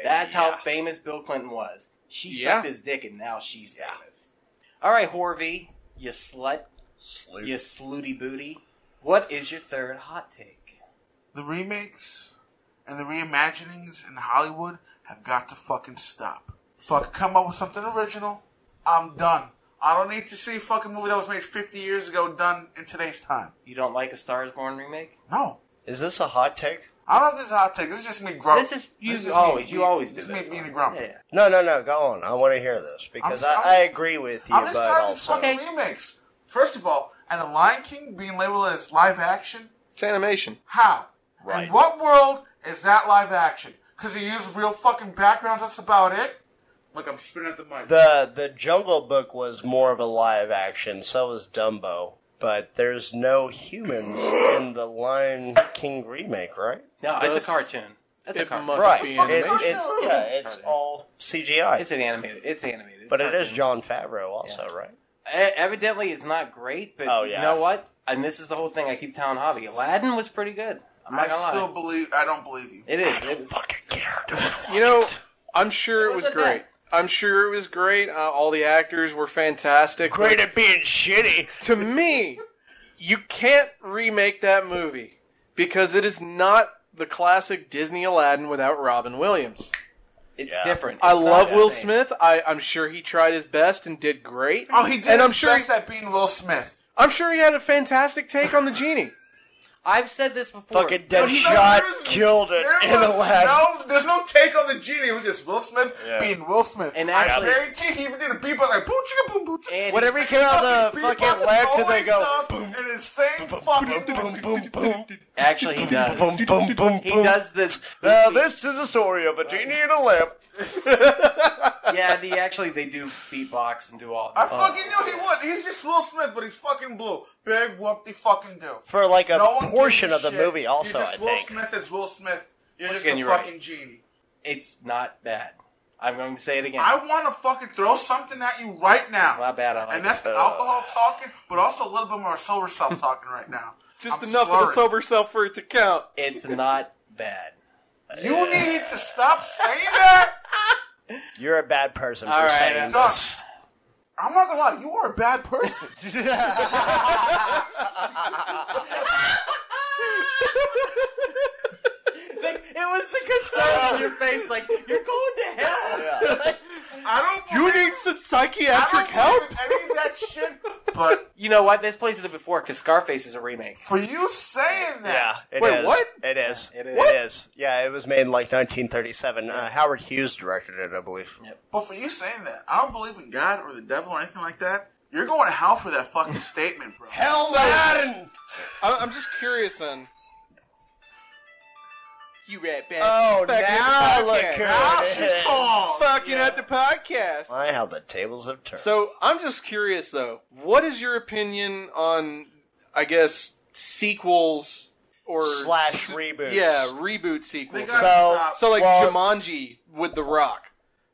That's how famous Bill Clinton was. She Yeah. sucked his dick, and now she's Yeah. famous. All right, Horvey, you slut, Sleep. you slooty booty. What is your third hot take? The remakes and the reimaginings in Hollywood have got to fucking stop. Fuck, come up with something original. I'm done. I don't need to see a fucking movie that was made 50 years ago done in today's time. You don't like a Star Stars Born remake? No. Is this a hot take? I don't know if this is a hot take. This is just me grump. This is you This is always. me, you always do This is that. me being a grump. Yeah. No, no, no. Go on. I want to hear this because just- I'm I, I agree with you, I'm just tired of these also fucking remakes. First of all, and The Lion King being labeled as live action. It's animation. How? Right. In what world is that live action? Because he used real fucking backgrounds. That's about it. Look, I'm spinning at the mic. the the Jungle Book was more of a live action. So was Dumbo, but there's no humans in the Lion King remake, right? No, it's a cartoon. That's a cartoon. must Right. be fucking It's, it's yeah, it's all CGI. It's an animated. It's animated. It's but it is. Jon Favreau also, right? E- Evidently, it's not great, but Oh, you know what? And this is the whole thing I keep telling Hobby. Aladdin was pretty good. I'm I gonna still lie. believe. I don't believe you. It is. It is. Fucking care. You know, I'm sure it was was great. then? I'm sure it was great. Uh, all the actors were fantastic. Great at being shitty. to me, you can't remake that movie because it is not the classic Disney Aladdin without Robin Williams. It's Yeah. different. I It's not love Will same. Smith. I, I'm sure he tried his best and did great. Oh, he did. And I'm sure best at being Will Smith. I'm sure he had a fantastic take on the genie. I've said this before. Fucking No, he- Deadshot there is- killed it in was Aladdin. no, there's no take on the genie. It was just Will Smith Yeah. being Will Smith. And I actually- guarantee he even did a beatbox like boom chicka boom boom chicka. And Whenever he came out of the fucking he left, and they go does boom, in his same fucking boom, boom, boom, actually, he does. boom, boom, boom, He does this. Now this is a story of a genie in a lamp. Yeah, the actually they do beatbox and do all. I fucking knew he would. He's just Will Smith, but he's fucking blue. Big whoop they fucking do. For like a No one portion gives of a the shit. movie, also, You're I just Will think. Smith is Will Smith. You're just Again, a you're right. fucking genie. It's not bad. I'm going to say it again. I want to fucking throw something at you right now. It's not bad. I like and that's it. the alcohol talking, but also a little bit more sober self talking right now. Just I'm enough of the slurring. sober self for it to count. It's not bad. You need to stop saying that. You're a bad person for All right, saying uh, this. I'm not gonna lie, you are a bad person. Like, it was the concern on your face, like you're going to hell. Like, I don't. You need some I psychiatric don't help. believe in any of that shit. But you know what? This plays it before because Scarface is a remake. for you saying that, Yeah, it is. Wait, what? It is. It is. It is. Yeah, it was made in like 1937. Uh, Howard Hughes directed it, I believe. but for you saying that, I don't believe in God or the devil or anything like that. You're going to hell for that fucking statement, bro. Hell, Madden! I- I'm just curious then. You rat bastard. Oh, Fucking now at the look podcast. who Now it she is. calls. Fucking at the podcast. My, how the tables have turned. So I'm just curious though. What is your opinion on, I guess, sequels or Slash reboots. Yeah, reboot They sequels. gotta So- stop. So like Well- Jumanji with The Rock,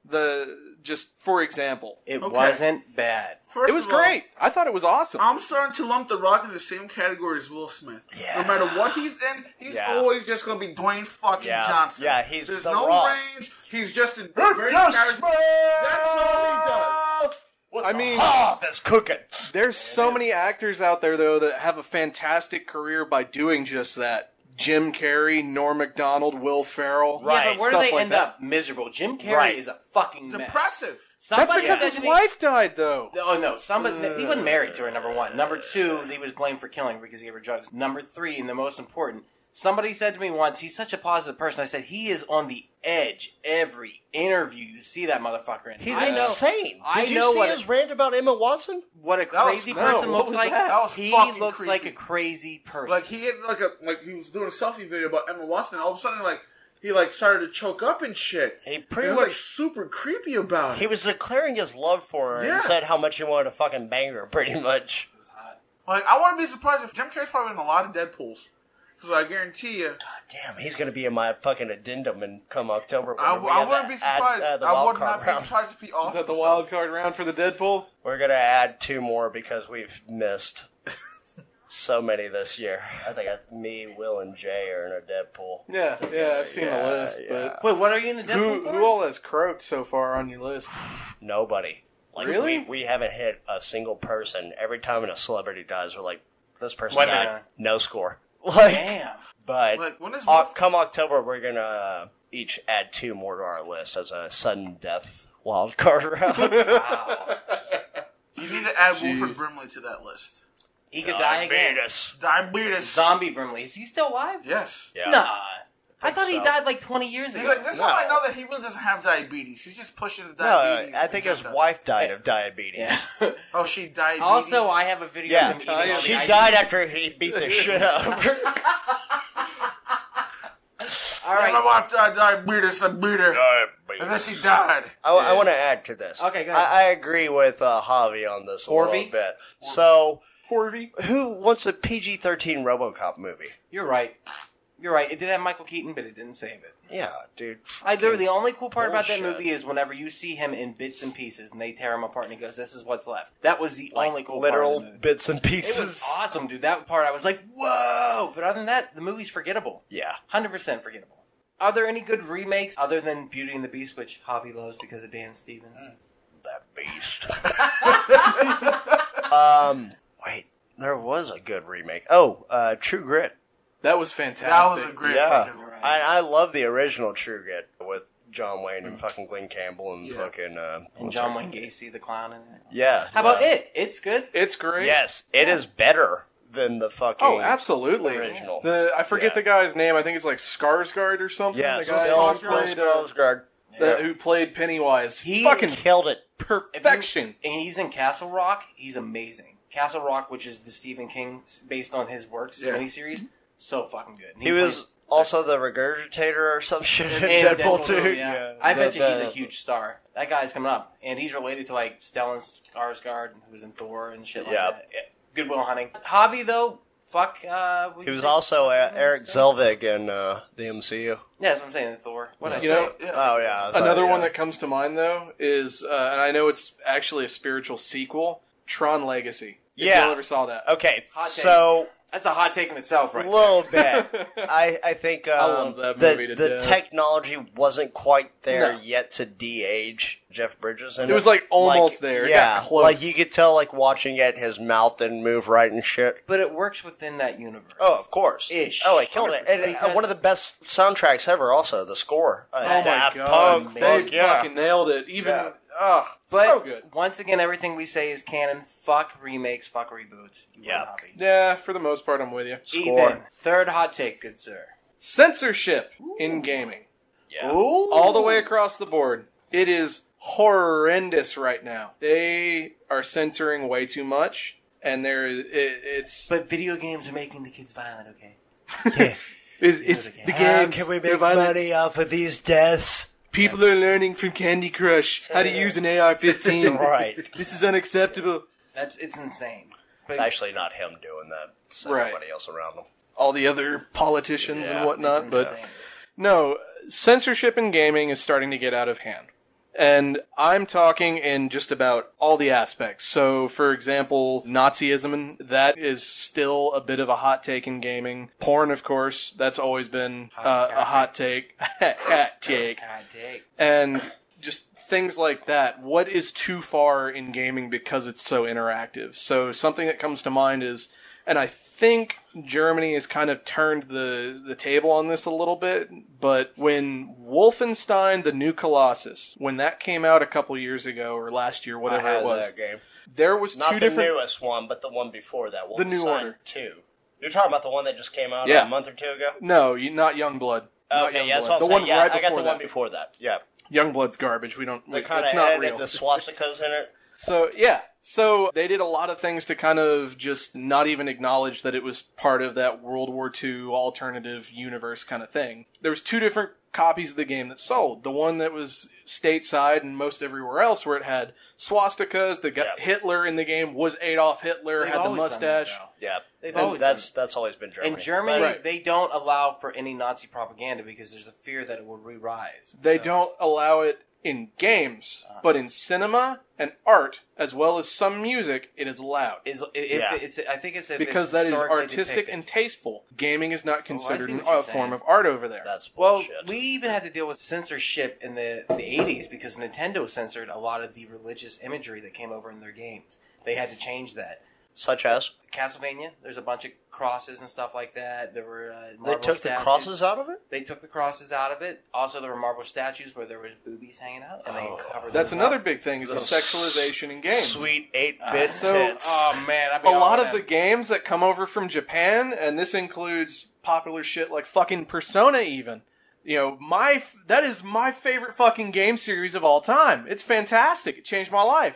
the just for example, It Okay. wasn't bad. First it was all, great. I thought it was awesome. I'm starting to lump The Rock in the same category as Will Smith. Yeah. No matter what he's in, he's Yeah. always just going to be Dwayne fucking Yeah. Johnson. Yeah, he's There's The no Rock. range. He's just in very charismatic. That's all he does. What I the mean- fuck is cooking. There's so many actors out there though that have a fantastic career by doing just that. Jim Carrey, Norm Macdonald, Will Ferrell. Right. yeah, but where do they like end that. up? Miserable. Jim Carrey Right. is a fucking mess. Depressive. That's because his to me- wife died though. Oh no! Somebody he wasn't married to her. Number one. Number two, he was blamed for killing because he gave her drugs. Number three, and the most important, somebody said to me once, "He's such a positive person." I said, "He is on the edge every interview you see that motherfucker in." He's I know insane. I Did you know see what his it- rant about Emma Watson? what a That was- crazy no, person what looks was like. that? That he looks creepy. like a crazy person. Like he had like a like he was doing a selfie video about Emma Watson. And all of a sudden, like he like started to choke up and shit. He It pretty was much like super creepy about it. he was declaring his love for her Yeah. and said how much he wanted to fucking bang her, pretty much. Like I wouldn't be surprised if Jim Carrey's probably in a lot of Deadpool's. Because I guarantee you, God Damn, he's gonna be in my fucking addendum in come October. I, I wouldn't be ad- surprised. uh, I would card not be surprised if he Is that the himself. wild card round for the Deadpool? We're gonna add two more because we've missed so many this year. I think I, me, Will, and Jay are in a Deadpool. Yeah, yeah, I've seen Yeah, the list. yeah. Wait, what are you in the Deadpool who for? who all has croaked so far on your list? Nobody. Like Really? we, we haven't hit a single person. Every time a celebrity dies, we're like, this person Wait died. No score. Like, Damn. but Like, when is Will- come October, we're gonna uh, each add two more to our list as a sudden death wild card round. Wow. You need to add Jeez. Wilford Brimley to that list. He could die again. Diabetes. Diabetes. Zombie Brimley. Is he still alive? Yes. Yeah. Nah. I thought he so. died like 20 years ago. He's like, this No. is how I know that he really doesn't have diabetes. He's just pushing the diabetes. No. I think his wife died of diabetes. yeah. Oh, she died. also, I have a video Yeah, of him eating all the she ice died after he beat the shit out of her. All Yeah, my right. wife died diabetes. I beat her. And then she died. I, I want to add to this. Okay, go ahead. I, I agree with uh, Javi on this a little bit. So, Corvy. who wants a PG-13 RoboCop movie? You're right. You're right. It did have Michael Keaton, but it didn't save it. Yeah, dude. I, the, the only cool part about that movie is whenever you see him in bits and pieces and they tear him apart and he goes, "This is what's left." That was the Like, only cool literal bits and It pieces. was awesome, dude. That part I was like, "Whoa!" But other than that, the movie's forgettable. Yeah. Hundred percent forgettable. Are there any good remakes other than Beauty and the Beast, which Javi loves because of Dan Stevens? That beast. um, wait, there was a good remake. Oh, uh, True Grit. That was fantastic. That was a great Yeah, fucking ride. I, I love the original True Grit with John Wayne and fucking Glen Campbell and Yeah. fucking uh, And John Wayne Gacy, the clown in it. Yeah. How about it? It's good. It's great. Yes, it is better than the fucking. Oh, absolutely. Original. The I forget Yeah. the guy's name. I think it's like Skarsgård or something. Yeah, the so guy Bill, who Bill played, uh, Skarsgård. that- who played Pennywise. He- fucking killed it. If you- perfection. and he's in Castle Rock. He's amazing. Castle Rock, which is the Stephen King based on his works Yeah. miniseries, so fucking good. And He was also the regurgitator or some shit in plays- and Deadpool, too. Yeah. I The- bet you he's a huge star. That guy's coming up, and he's related to like Stellan Skarsgård, who was in Thor and shit like Yeah. that. Yeah. Good Will Hunting. Javi though, fuck. Uh, what He was say? also uh, Erik Selvig in uh, the MCU. Yeah, that's what I'm saying. Thor. Whatever. You know, Yeah. Oh yeah, thought, Another yeah. one that comes to mind though is, uh, and I know it's actually a spiritual sequel, Tron Legacy. If Yeah. y'all ever saw that. Okay, Hot so That's a hot take in itself, right? A little bit. I, I think um, love that the, to the death. technology wasn't quite there No. yet to de-age Jeff Bridges. in It was, like, almost Like, there. It Yeah, got close. like you could tell, like watching it, his mouth didn't move right and shit. But it works within that universe. Oh, of course. Ish. Oh, it killed it. And uh, Because- one of the best soundtracks ever. Also, the score. Uh, Oh my Daft god, Punk. they fuck yeah. fucking nailed it. Even Yeah. Oh, But so good. once again, everything we say is canon. Fuck remakes. Fuck reboots. Yeah. Yeah, for the most part, I'm with you. Score. Ethan, third hot take, good sir. Censorship in gaming, Yeah. Ooh. all the way across the board. It is horrendous right now. They are censoring way too much, and there is it, it's But video games are making the kids violent. Okay. it's, it's the the game. games. Can we make money off of these deaths? People are learning from Candy Crush how to use an AR-15. Right. This is unacceptable. That's it's insane. But It's actually not him doing that. It's Right. everybody else around him. All the other politicians Yeah, and whatnot, it's but. No, censorship in gaming is starting to get out of hand. And I'm talking in just about all the aspects. So, for example, Nazism, that is still a bit of a hot take in gaming. Porn, of course, that's always been uh, a hot take. hot take. God take. And just things like that. What is too far in gaming because it's so interactive? So, something that comes to mind is, and I think Germany has kind of turned the, the table on this a little bit, but when Wolfenstein The New Colossus, when that came out a couple years ago or last year, whatever it was, that game. there was Not two the different. newest one, but the one before that. The New Wolfenstein Order. 2. You're talking about the one that just came out Yeah. a month or two ago? No, you, not Youngblood. Not oh, Okay, yeah, that's Youngblood. what I'm the saying. one yeah, right I got the that. one before that. Yeah. Youngblood's garbage. We don't. They kind of not real. the swastikas in it. So yeah, so they did a lot of things to kind of just not even acknowledge that it was part of that World War II alternative universe kind of thing. There was two different copies of the game that sold. The one that was stateside and most everywhere else, where it had swastikas. The guy, Yeah. Hitler in the game was Adolf Hitler, They've had the always that, mustache. Yeah. They've And always that's that's always been Germany. In Germany, Right. they don't allow for any Nazi propaganda because there's a fear that it will re-rise. They So- don't allow it in games, Uh-huh. but in cinema and art, as well as some music, it is allowed. Is if Yeah. it's, I think it's because it's that is artistic depicted. and tasteful. Gaming is not considered see an- what a form saying. of art over there. Well, That's bullshit. we even had to deal with censorship in the the '80s because Nintendo censored a lot of the religious imagery that came over in their games. They had to change that. Such as Castlevania, there's a bunch of crosses and stuff like that. There were uh, they took statues. the crosses out of it. They took the crosses out of it. Also, there were marble statues where there was boobies hanging out, and they Oh, covered. That's another up. big thing is the sexualization in games. Sweet eight bit So, tits. Oh man, A lot in of the games that come over from Japan, and this includes popular shit like fucking Persona, even. You know, my f- that is my favorite fucking game series of all time. It's fantastic. It changed my life.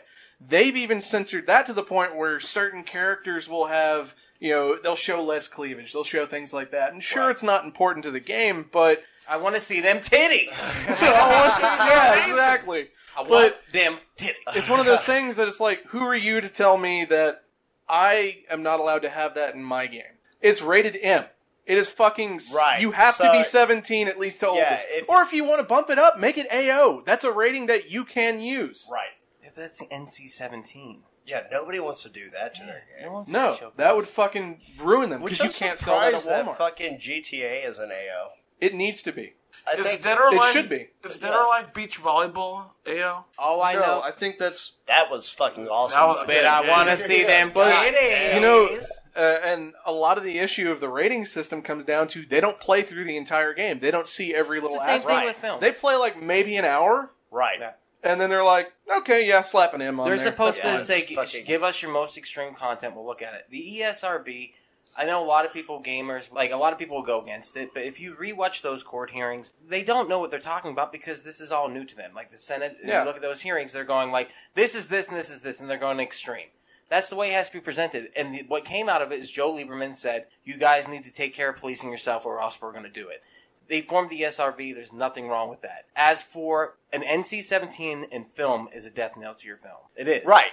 They've even censored that to the point where certain characters will have, you know, they'll show less cleavage. They'll show things like that. And sure, Right. it's not important to the game, but I want to see them titties. yeah, exactly. I want But- them titties. it's one of those things that it's like, who are you to tell me that I am not allowed to have that in my game? It's rated M. It is fucking. Right. You have to be 17 at least to Yeah, oldest. if- or if you want to bump it up, make it AO. That's a rating that you can use. right. Yeah, but that's NC-17. Yeah, nobody wants to do that to their game. No, one's No, show that would fucking ruin them Which because you I'm can't sell that at surprised Walmart. fucking GTA is an AO. it needs to be. I Is think Dead or it Alive? should be. Is Dead or Alive beach volleyball? AO. Oh, I know, I think that's that was fucking awesome. That was though. but I want to see them But, titties. you know, uh, and a lot of the issue of the rating system comes down to they don't play through the entire game. They don't see every little the same aspect. thing with films. They play like maybe an hour, right. Yeah. And then they're like, okay, yeah, slap an M on They're there. supposed Yeah, to it's say, fucking- "Give us your most extreme content. We'll look at it." The ESRB. I know a lot of people, gamers, like a lot of people will go against it. But if you rewatch those court hearings, they don't know what they're talking about because this is all new to them. Like the Senate, Yeah. you look at those hearings, they're going like, "This is this and this is this," and they're going extreme. That's the way it has to be presented. And the, what came out of it is Joe Lieberman said, "You guys need to take care of policing yourself, or else we're going to do it." They formed the SRB. There's nothing wrong with that. As for an NC-17 in film, is a death knell to your film. It is Right.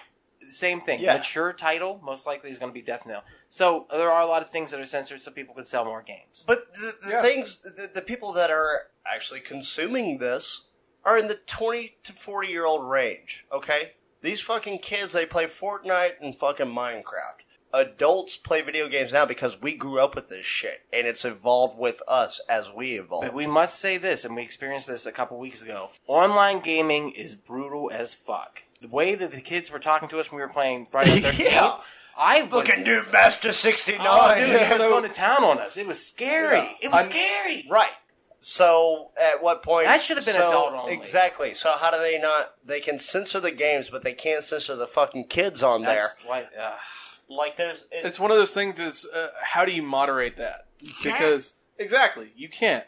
same thing. Yeah. Mature title most likely is going to be Death Knell. So there are a lot of things that are censored so people can sell more games. But the, the Yeah. things, the, the people that are actually consuming this are in the 20 to 40 year old range, okay? These fucking kids, they play Fortnite and fucking Minecraft. Adults play video games now because we grew up with this shit and it's evolved with us as we evolve. But we must say this, and we experienced this a couple weeks ago. Online gaming is brutal as fuck. The way that the kids were talking to us when we were playing Friday the 13th, Yeah. I was, Fucking dude, Master 69. Oh, dude, they were So- going to town on us. It was scary. Yeah. It was I'm- scary. Right. So at what point? That should have been so- adult only. Exactly. So how do they not? They can censor the games, but they can't censor the fucking kids on That's why. Uh, there. Like there's. It, It's one of those things. Is uh, how do you moderate that? Because exactly, you can't.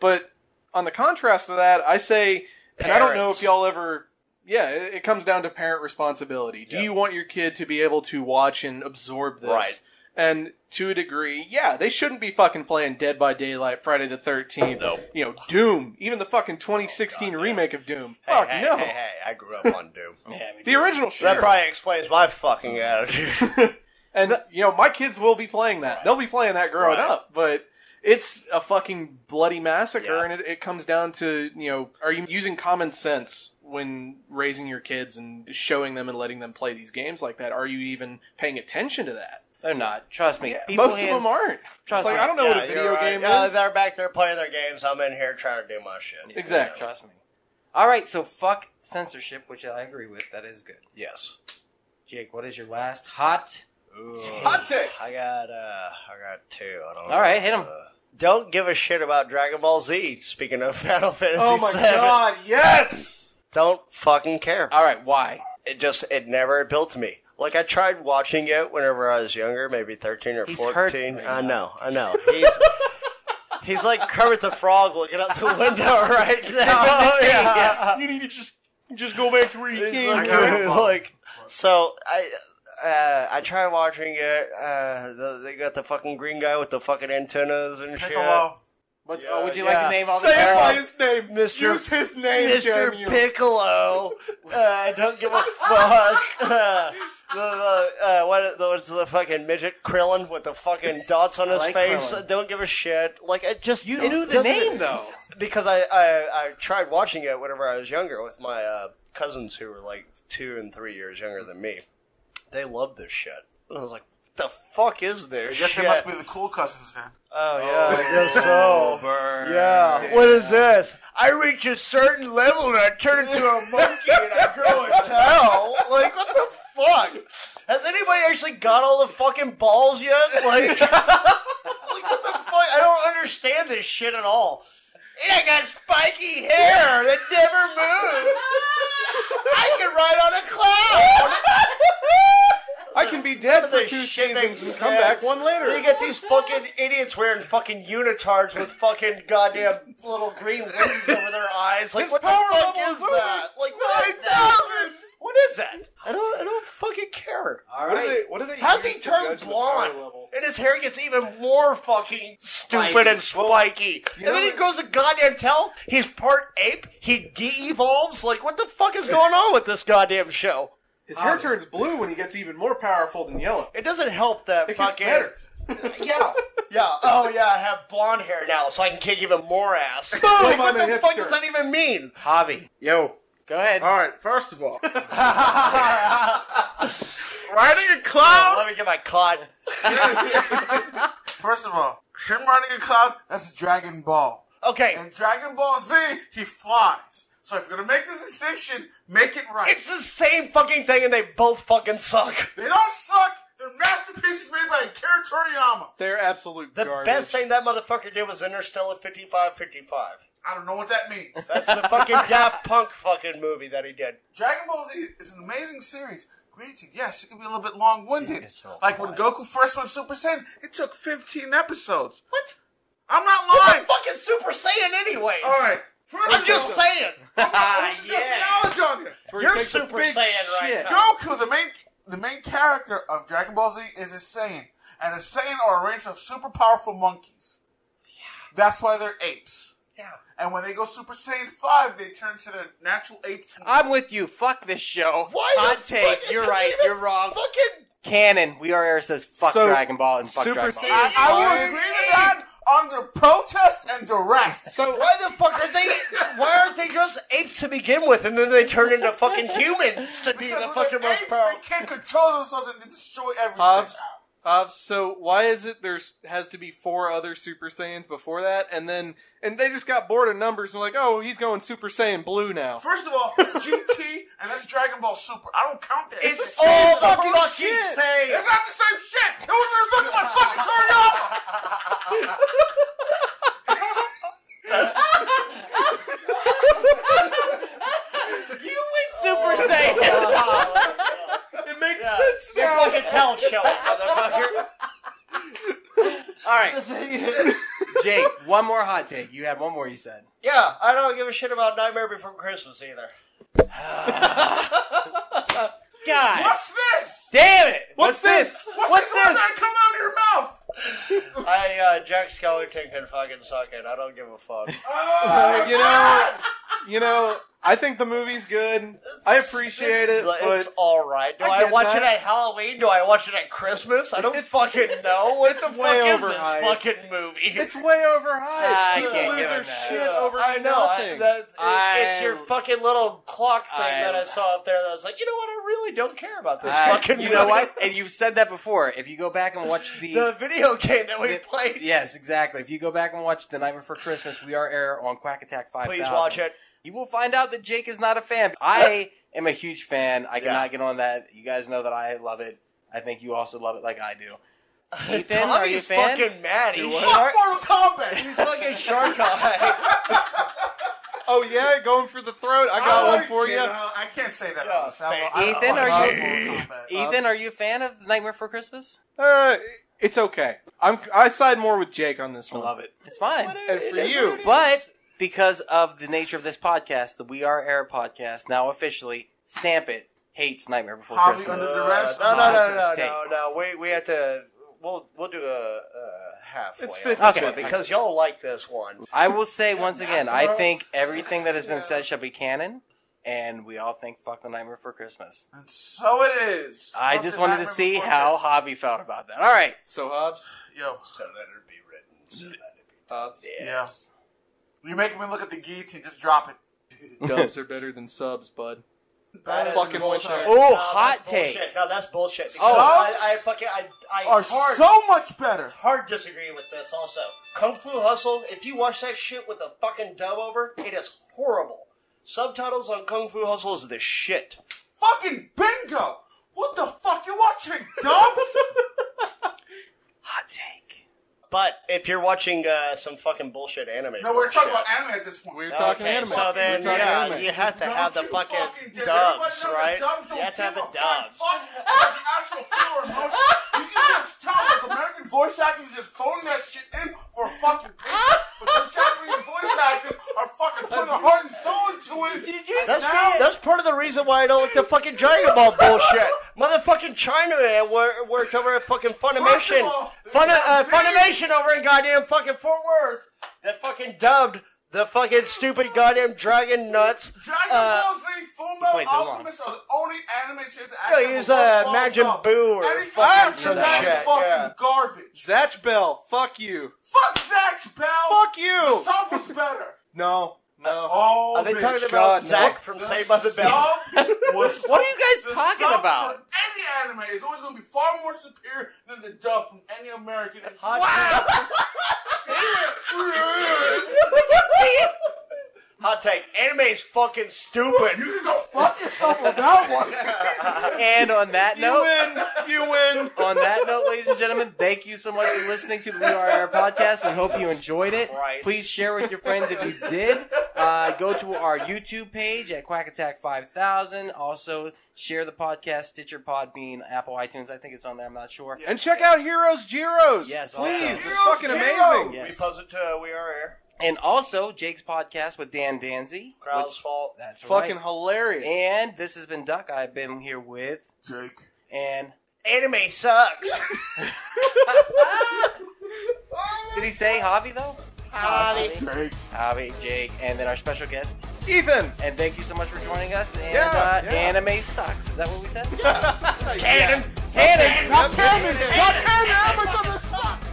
But on the contrast to that, I say, and I don't know if y'all ever. Yeah, it, it comes down to parent responsibility. Do Yeah. you want your kid to be able to watch and absorb this? Right. And to a degree, yeah, they shouldn't be fucking playing Dead by Daylight, Friday the Thirteenth. No. You know, Doom, even the fucking 2016 God, yeah. remake of Doom. hey, Fuck hey, no. hey, hey! I grew up on Doom. yeah, The too. original That probably explains my fucking attitude. And you know, my kids will be playing that. They'll be playing that growing Right. up. But it's a fucking bloody massacre, Yeah. and it, it comes down to you know, are you using common sense when raising your kids and showing them and letting them play these games like that? Are you even paying attention to that? They're not. Trust me. Yeah, most hand- of them aren't. Trust like me. I don't know what a video right. game Yeah, is. they're back there playing their games. I'm in here trying to do my shit. Exactly. Trust me. All right, so fuck censorship, which I agree with. That is good. Yes. Jake, what is your last hot? Ooh. Hot take. I got uh I got two. I don't know. All right, hit 'em. Uh, don't give a shit about Dragon Ball Z. Speaking of Final Fantasy Oh my VII. god, yes! Don't fucking care. All right, why? It just it never appealed to me. Like I tried watching it whenever I was younger, maybe thirteen or He's hurt fourteen. right I know, I know. He's he's like Kermit the Frog looking out the window right now. yeah. You need to just just go back to where you It's came like, like, so I uh, I tried watching it. Uh, the, they got the fucking green guy with the fucking antennas and shit. Piccolo. What, Yeah, oh, would you yeah. like to name all the Say it by characters? his name. Mr. Use his name, Mr. damn. Piccolo. Uh, I don't give a fuck. Uh, the, the, uh, what, what's the fucking midget Krillin with the fucking dots on his like face? Krillin. Don't give a shit. Like it just You it knew the name though. because I, I I tried watching it whenever I was younger with my uh, cousins who were like two and three years younger than me. They love this shit. And I was like, "What the fuck is this I guess shit?" they must be the cool cousins then. Oh, oh yeah, I guess so. Oh, burn. Yeah. What is this? I reach a certain level and I turn into a monkey and I grow a tail. Like what the fuck? Has anybody actually got all the fucking balls yet? Like, like what the fuck? I don't understand this shit at all. And I got spiky hair that never moves. I can ride on a cloud. I can be dead for two seasons and come back one later. You get these fucking idiots wearing fucking unitards with fucking goddamn little green lenses over their eyes. Like, His what the power fuck level is is over that? Like, is that? What is that? I don't, I don't fucking care. All What do they? What do they? How's he to turn blonde? And his hair gets even more fucking stupid Spiky. and spiky. you and then know- he grows a goddamn tail. He's part ape. He de-evolves. Like, what the fuck is going on with this goddamn show? His hair um, turns blue when he gets even more powerful than yellow. It doesn't help that It gets fucking. better. yeah, yeah. Oh yeah, I have blonde hair now, so I can kick even more ass. like, I'm what a the fuck does that even mean? Javi, Yo. Go ahead. All right. First of all, riding a cloud. Let me get my cot. First of all, him riding a cloud. That's Dragon Ball. Okay, In Dragon Ball Z, he flies. So if you're gonna make this distinction, make it right. it's the same fucking thing, and they both fucking suck. they don't suck. They're masterpieces made by Akira Toriyama. They're absolute The garbage. best thing that motherfucker did was Interstella 5555. I don't know what that means. That's the fucking Daft Punk fucking movie that he did. Dragon Ball Z is an amazing series. Granted, yes, it can be a little bit long-winded. It's so like when. Goku first went Super Saiyan, it took 15 episodes. What? I'm not What lying. the fucking Super Saiyan, anyways? All right. First I'm just all, saying. Ah, there's yeah. knowledge on you. You're Super big Saiyan right now. Goku, the main the main character of Dragon Ball Z, is a Saiyan, and a Saiyan are a race of super powerful monkeys. Yeah. That's why they're apes. Yeah. And when they go Super Saiyan five, they turn to their natural ape form. I'm with you. Fuck this show. Why Hot the take. You're right. You're wrong. Fucking Canon. We Are Error says fuck So, Dragon Ball and fuck Super Dragon Ball. Saiyan- I, I will Why? agree with that under protest and duress. So Why the fuck are they? Why aren't they just apes to begin with, and then they turn into fucking humans to be Because the when fucking they're most apes, powerful? they can't control themselves and they destroy everything. Hobbs, Uh, so why is it there's has to be four other Super Saiyans before that, and then and they just got bored of numbers and were like, oh, he's going Super Saiyan Blue now. First of all, it's GT and that's Dragon Ball Super. I don't count that. It's the same all the fucking fucking shit. same. It's not the same shit. It was in look at my fucking turn up. You went Super Saiyan. It makes Yeah. sense Your now. fucking tell show, motherfucker. All right, Jake. One more hot take. You had one more. You said. yeah, I don't give a shit about Nightmare Before Christmas either. God What's this? damn it! What's this? What's, What's this? Word this? that come out of your mouth? I, uh, Jack Skellington can fucking suck it. I don't give a fuck. Oh, you know, you know, I think the movie's good. I appreciate it, It's, but it's alright. Do I I, watch that. it at Halloween? Do I watch it at Christmas? I don't It's- fucking know. What it's the way fuck is this fucking movie? it's way overhyped. Ah, I People can't lose give their him that. shit over I know. I, that, it- I- it's your fucking little clock thing I- that I saw up there that was like, you know what? I really don't care about this fucking you know movie. what? And you've said that before. If you go back and watch the, The video game that we the- played. yes, exactly. If you go back and watch the Night Before Christmas, We Are Error on Quack Attack Five. Please watch it. You will find out that Jake is not a fan. I am a huge fan. I cannot Yeah. get on that. You guys know that I love it. I think you also love it like I do. Ethan, Tommy's are you a fan? fucking mad. He's Fuck shark. Mortal Kombat. He's fucking shark eyes. oh yeah, going for the throat. I got I'm one for kidding. you. I I can't say that. Yeah, on this. I- I- Ethan, are you- love Mortal Kombat. Ethan, are you a fan of Nightmare Before Christmas? Uh, it's okay. I'm I side more with Jake on this one. I love it. It's fine. And for you, But because of the nature of this podcast, the We Are Error podcast, now officially, stamp it, hates Nightmare Before Javi Christmas. under duress. Uh, no, no, no, no, Take. no, no. We we have to. We'll we'll do a, a halfway. It's 50 Okay. because y'all like this one. I will say once again, I think everything that has been said shall be canon, and we all think fuck the Nightmare Before Christmas. And so it is. I Fuck just wanted to see how Christmas. Javi felt about that. All right. so Hobbs, Yo, So let it be written. So let it be. Hobbs, yeah. You're making me look at the guillotine. Just drop it. dubs are better than subs, bud. That is Fucking bullshit. witch Oh, No, hot that's take. bullshit. No, that's bullshit. Oh. Because Oh. I, I fucking I I Are hard, so much better. hard disagree with this. Also, Kung Fu Hustle. If you watch that shit with a fucking dub over, it is horrible. Subtitles on Kung Fu Hustle is the shit. Fucking bingo. What the fuck you watching, dubs? Hot take. But if you're watching uh, some fucking bullshit anime, no, we're talking bullshit- about anime at this point. We're talking okay, anime. So We're then, talking yeah, anime. you have to Don't have the you fucking dip. dubs, Everybody knows right? that Dubs don't You have to have give the a flying dubs. fuck about the actual feel or emotion. You can just tell that the American voice actors are just phoning that shit in for a fucking paycheck. But those Japanese voice actors are fucking putting their heart and soul into it. Did you That's, see it? that's part of the reason why I don't like the fucking Dragon Ball bullshit. Motherfucking Chinaman wor- worked over at fucking Funimation. all, Fun- uh, Funimation over in goddamn fucking Fort Worth. That fucking dubbed the fucking stupid goddamn dragon nuts. Dragon Uh, Ball Z, Full Metal Wait, so long. Alchemist are the only anime series that No, actually use, have a uh, well Majin dub. Buu or Anything fucking some that is shit, fucking yeah. garbage. Zatch Bell, fuck you. Fuck Zatch Bell. Fuck you. The sub was better. No, no. Oh, Are they bitch. talking about God, no. Zack from The Saved by the Bell? was What are you guys the talking sub about? For any anime is always going to be far more superior than the dub from any American. Hot Did you see it? Hot take. Anime's fucking stupid. You can go fuck yourself with that one. And on that note, You note, win. You win. on that note, ladies and gentlemen, thank you so much for listening to the We Are Error podcast. We hope you enjoyed it. Right. Please share with your friends if you did. Uh, go to our YouTube page at Quack Attack 5000. Also, share the podcast, Stitcher, Podbean, Apple iTunes. I think it's on there. I'm not sure. And check out Heroes Gyros. Yes, please. also. They're Heroes fucking Gyros. amazing. Yes. We pose it to uh, We Are Error. And also, Jake's podcast with Dan Danzy. Crowd's which- fault. That's Fucking right. hilarious. And this has been Duck. I've been here with Jake. and Anime sucks. did he say hobby though? Hobby. Jake. Hobby, Jake, and then our special guest. Ethan. And thank you so much for joining us. And Yeah, uh, yeah. anime sucks. Is that what we said? Canon. Canon. Not canon. Not canon.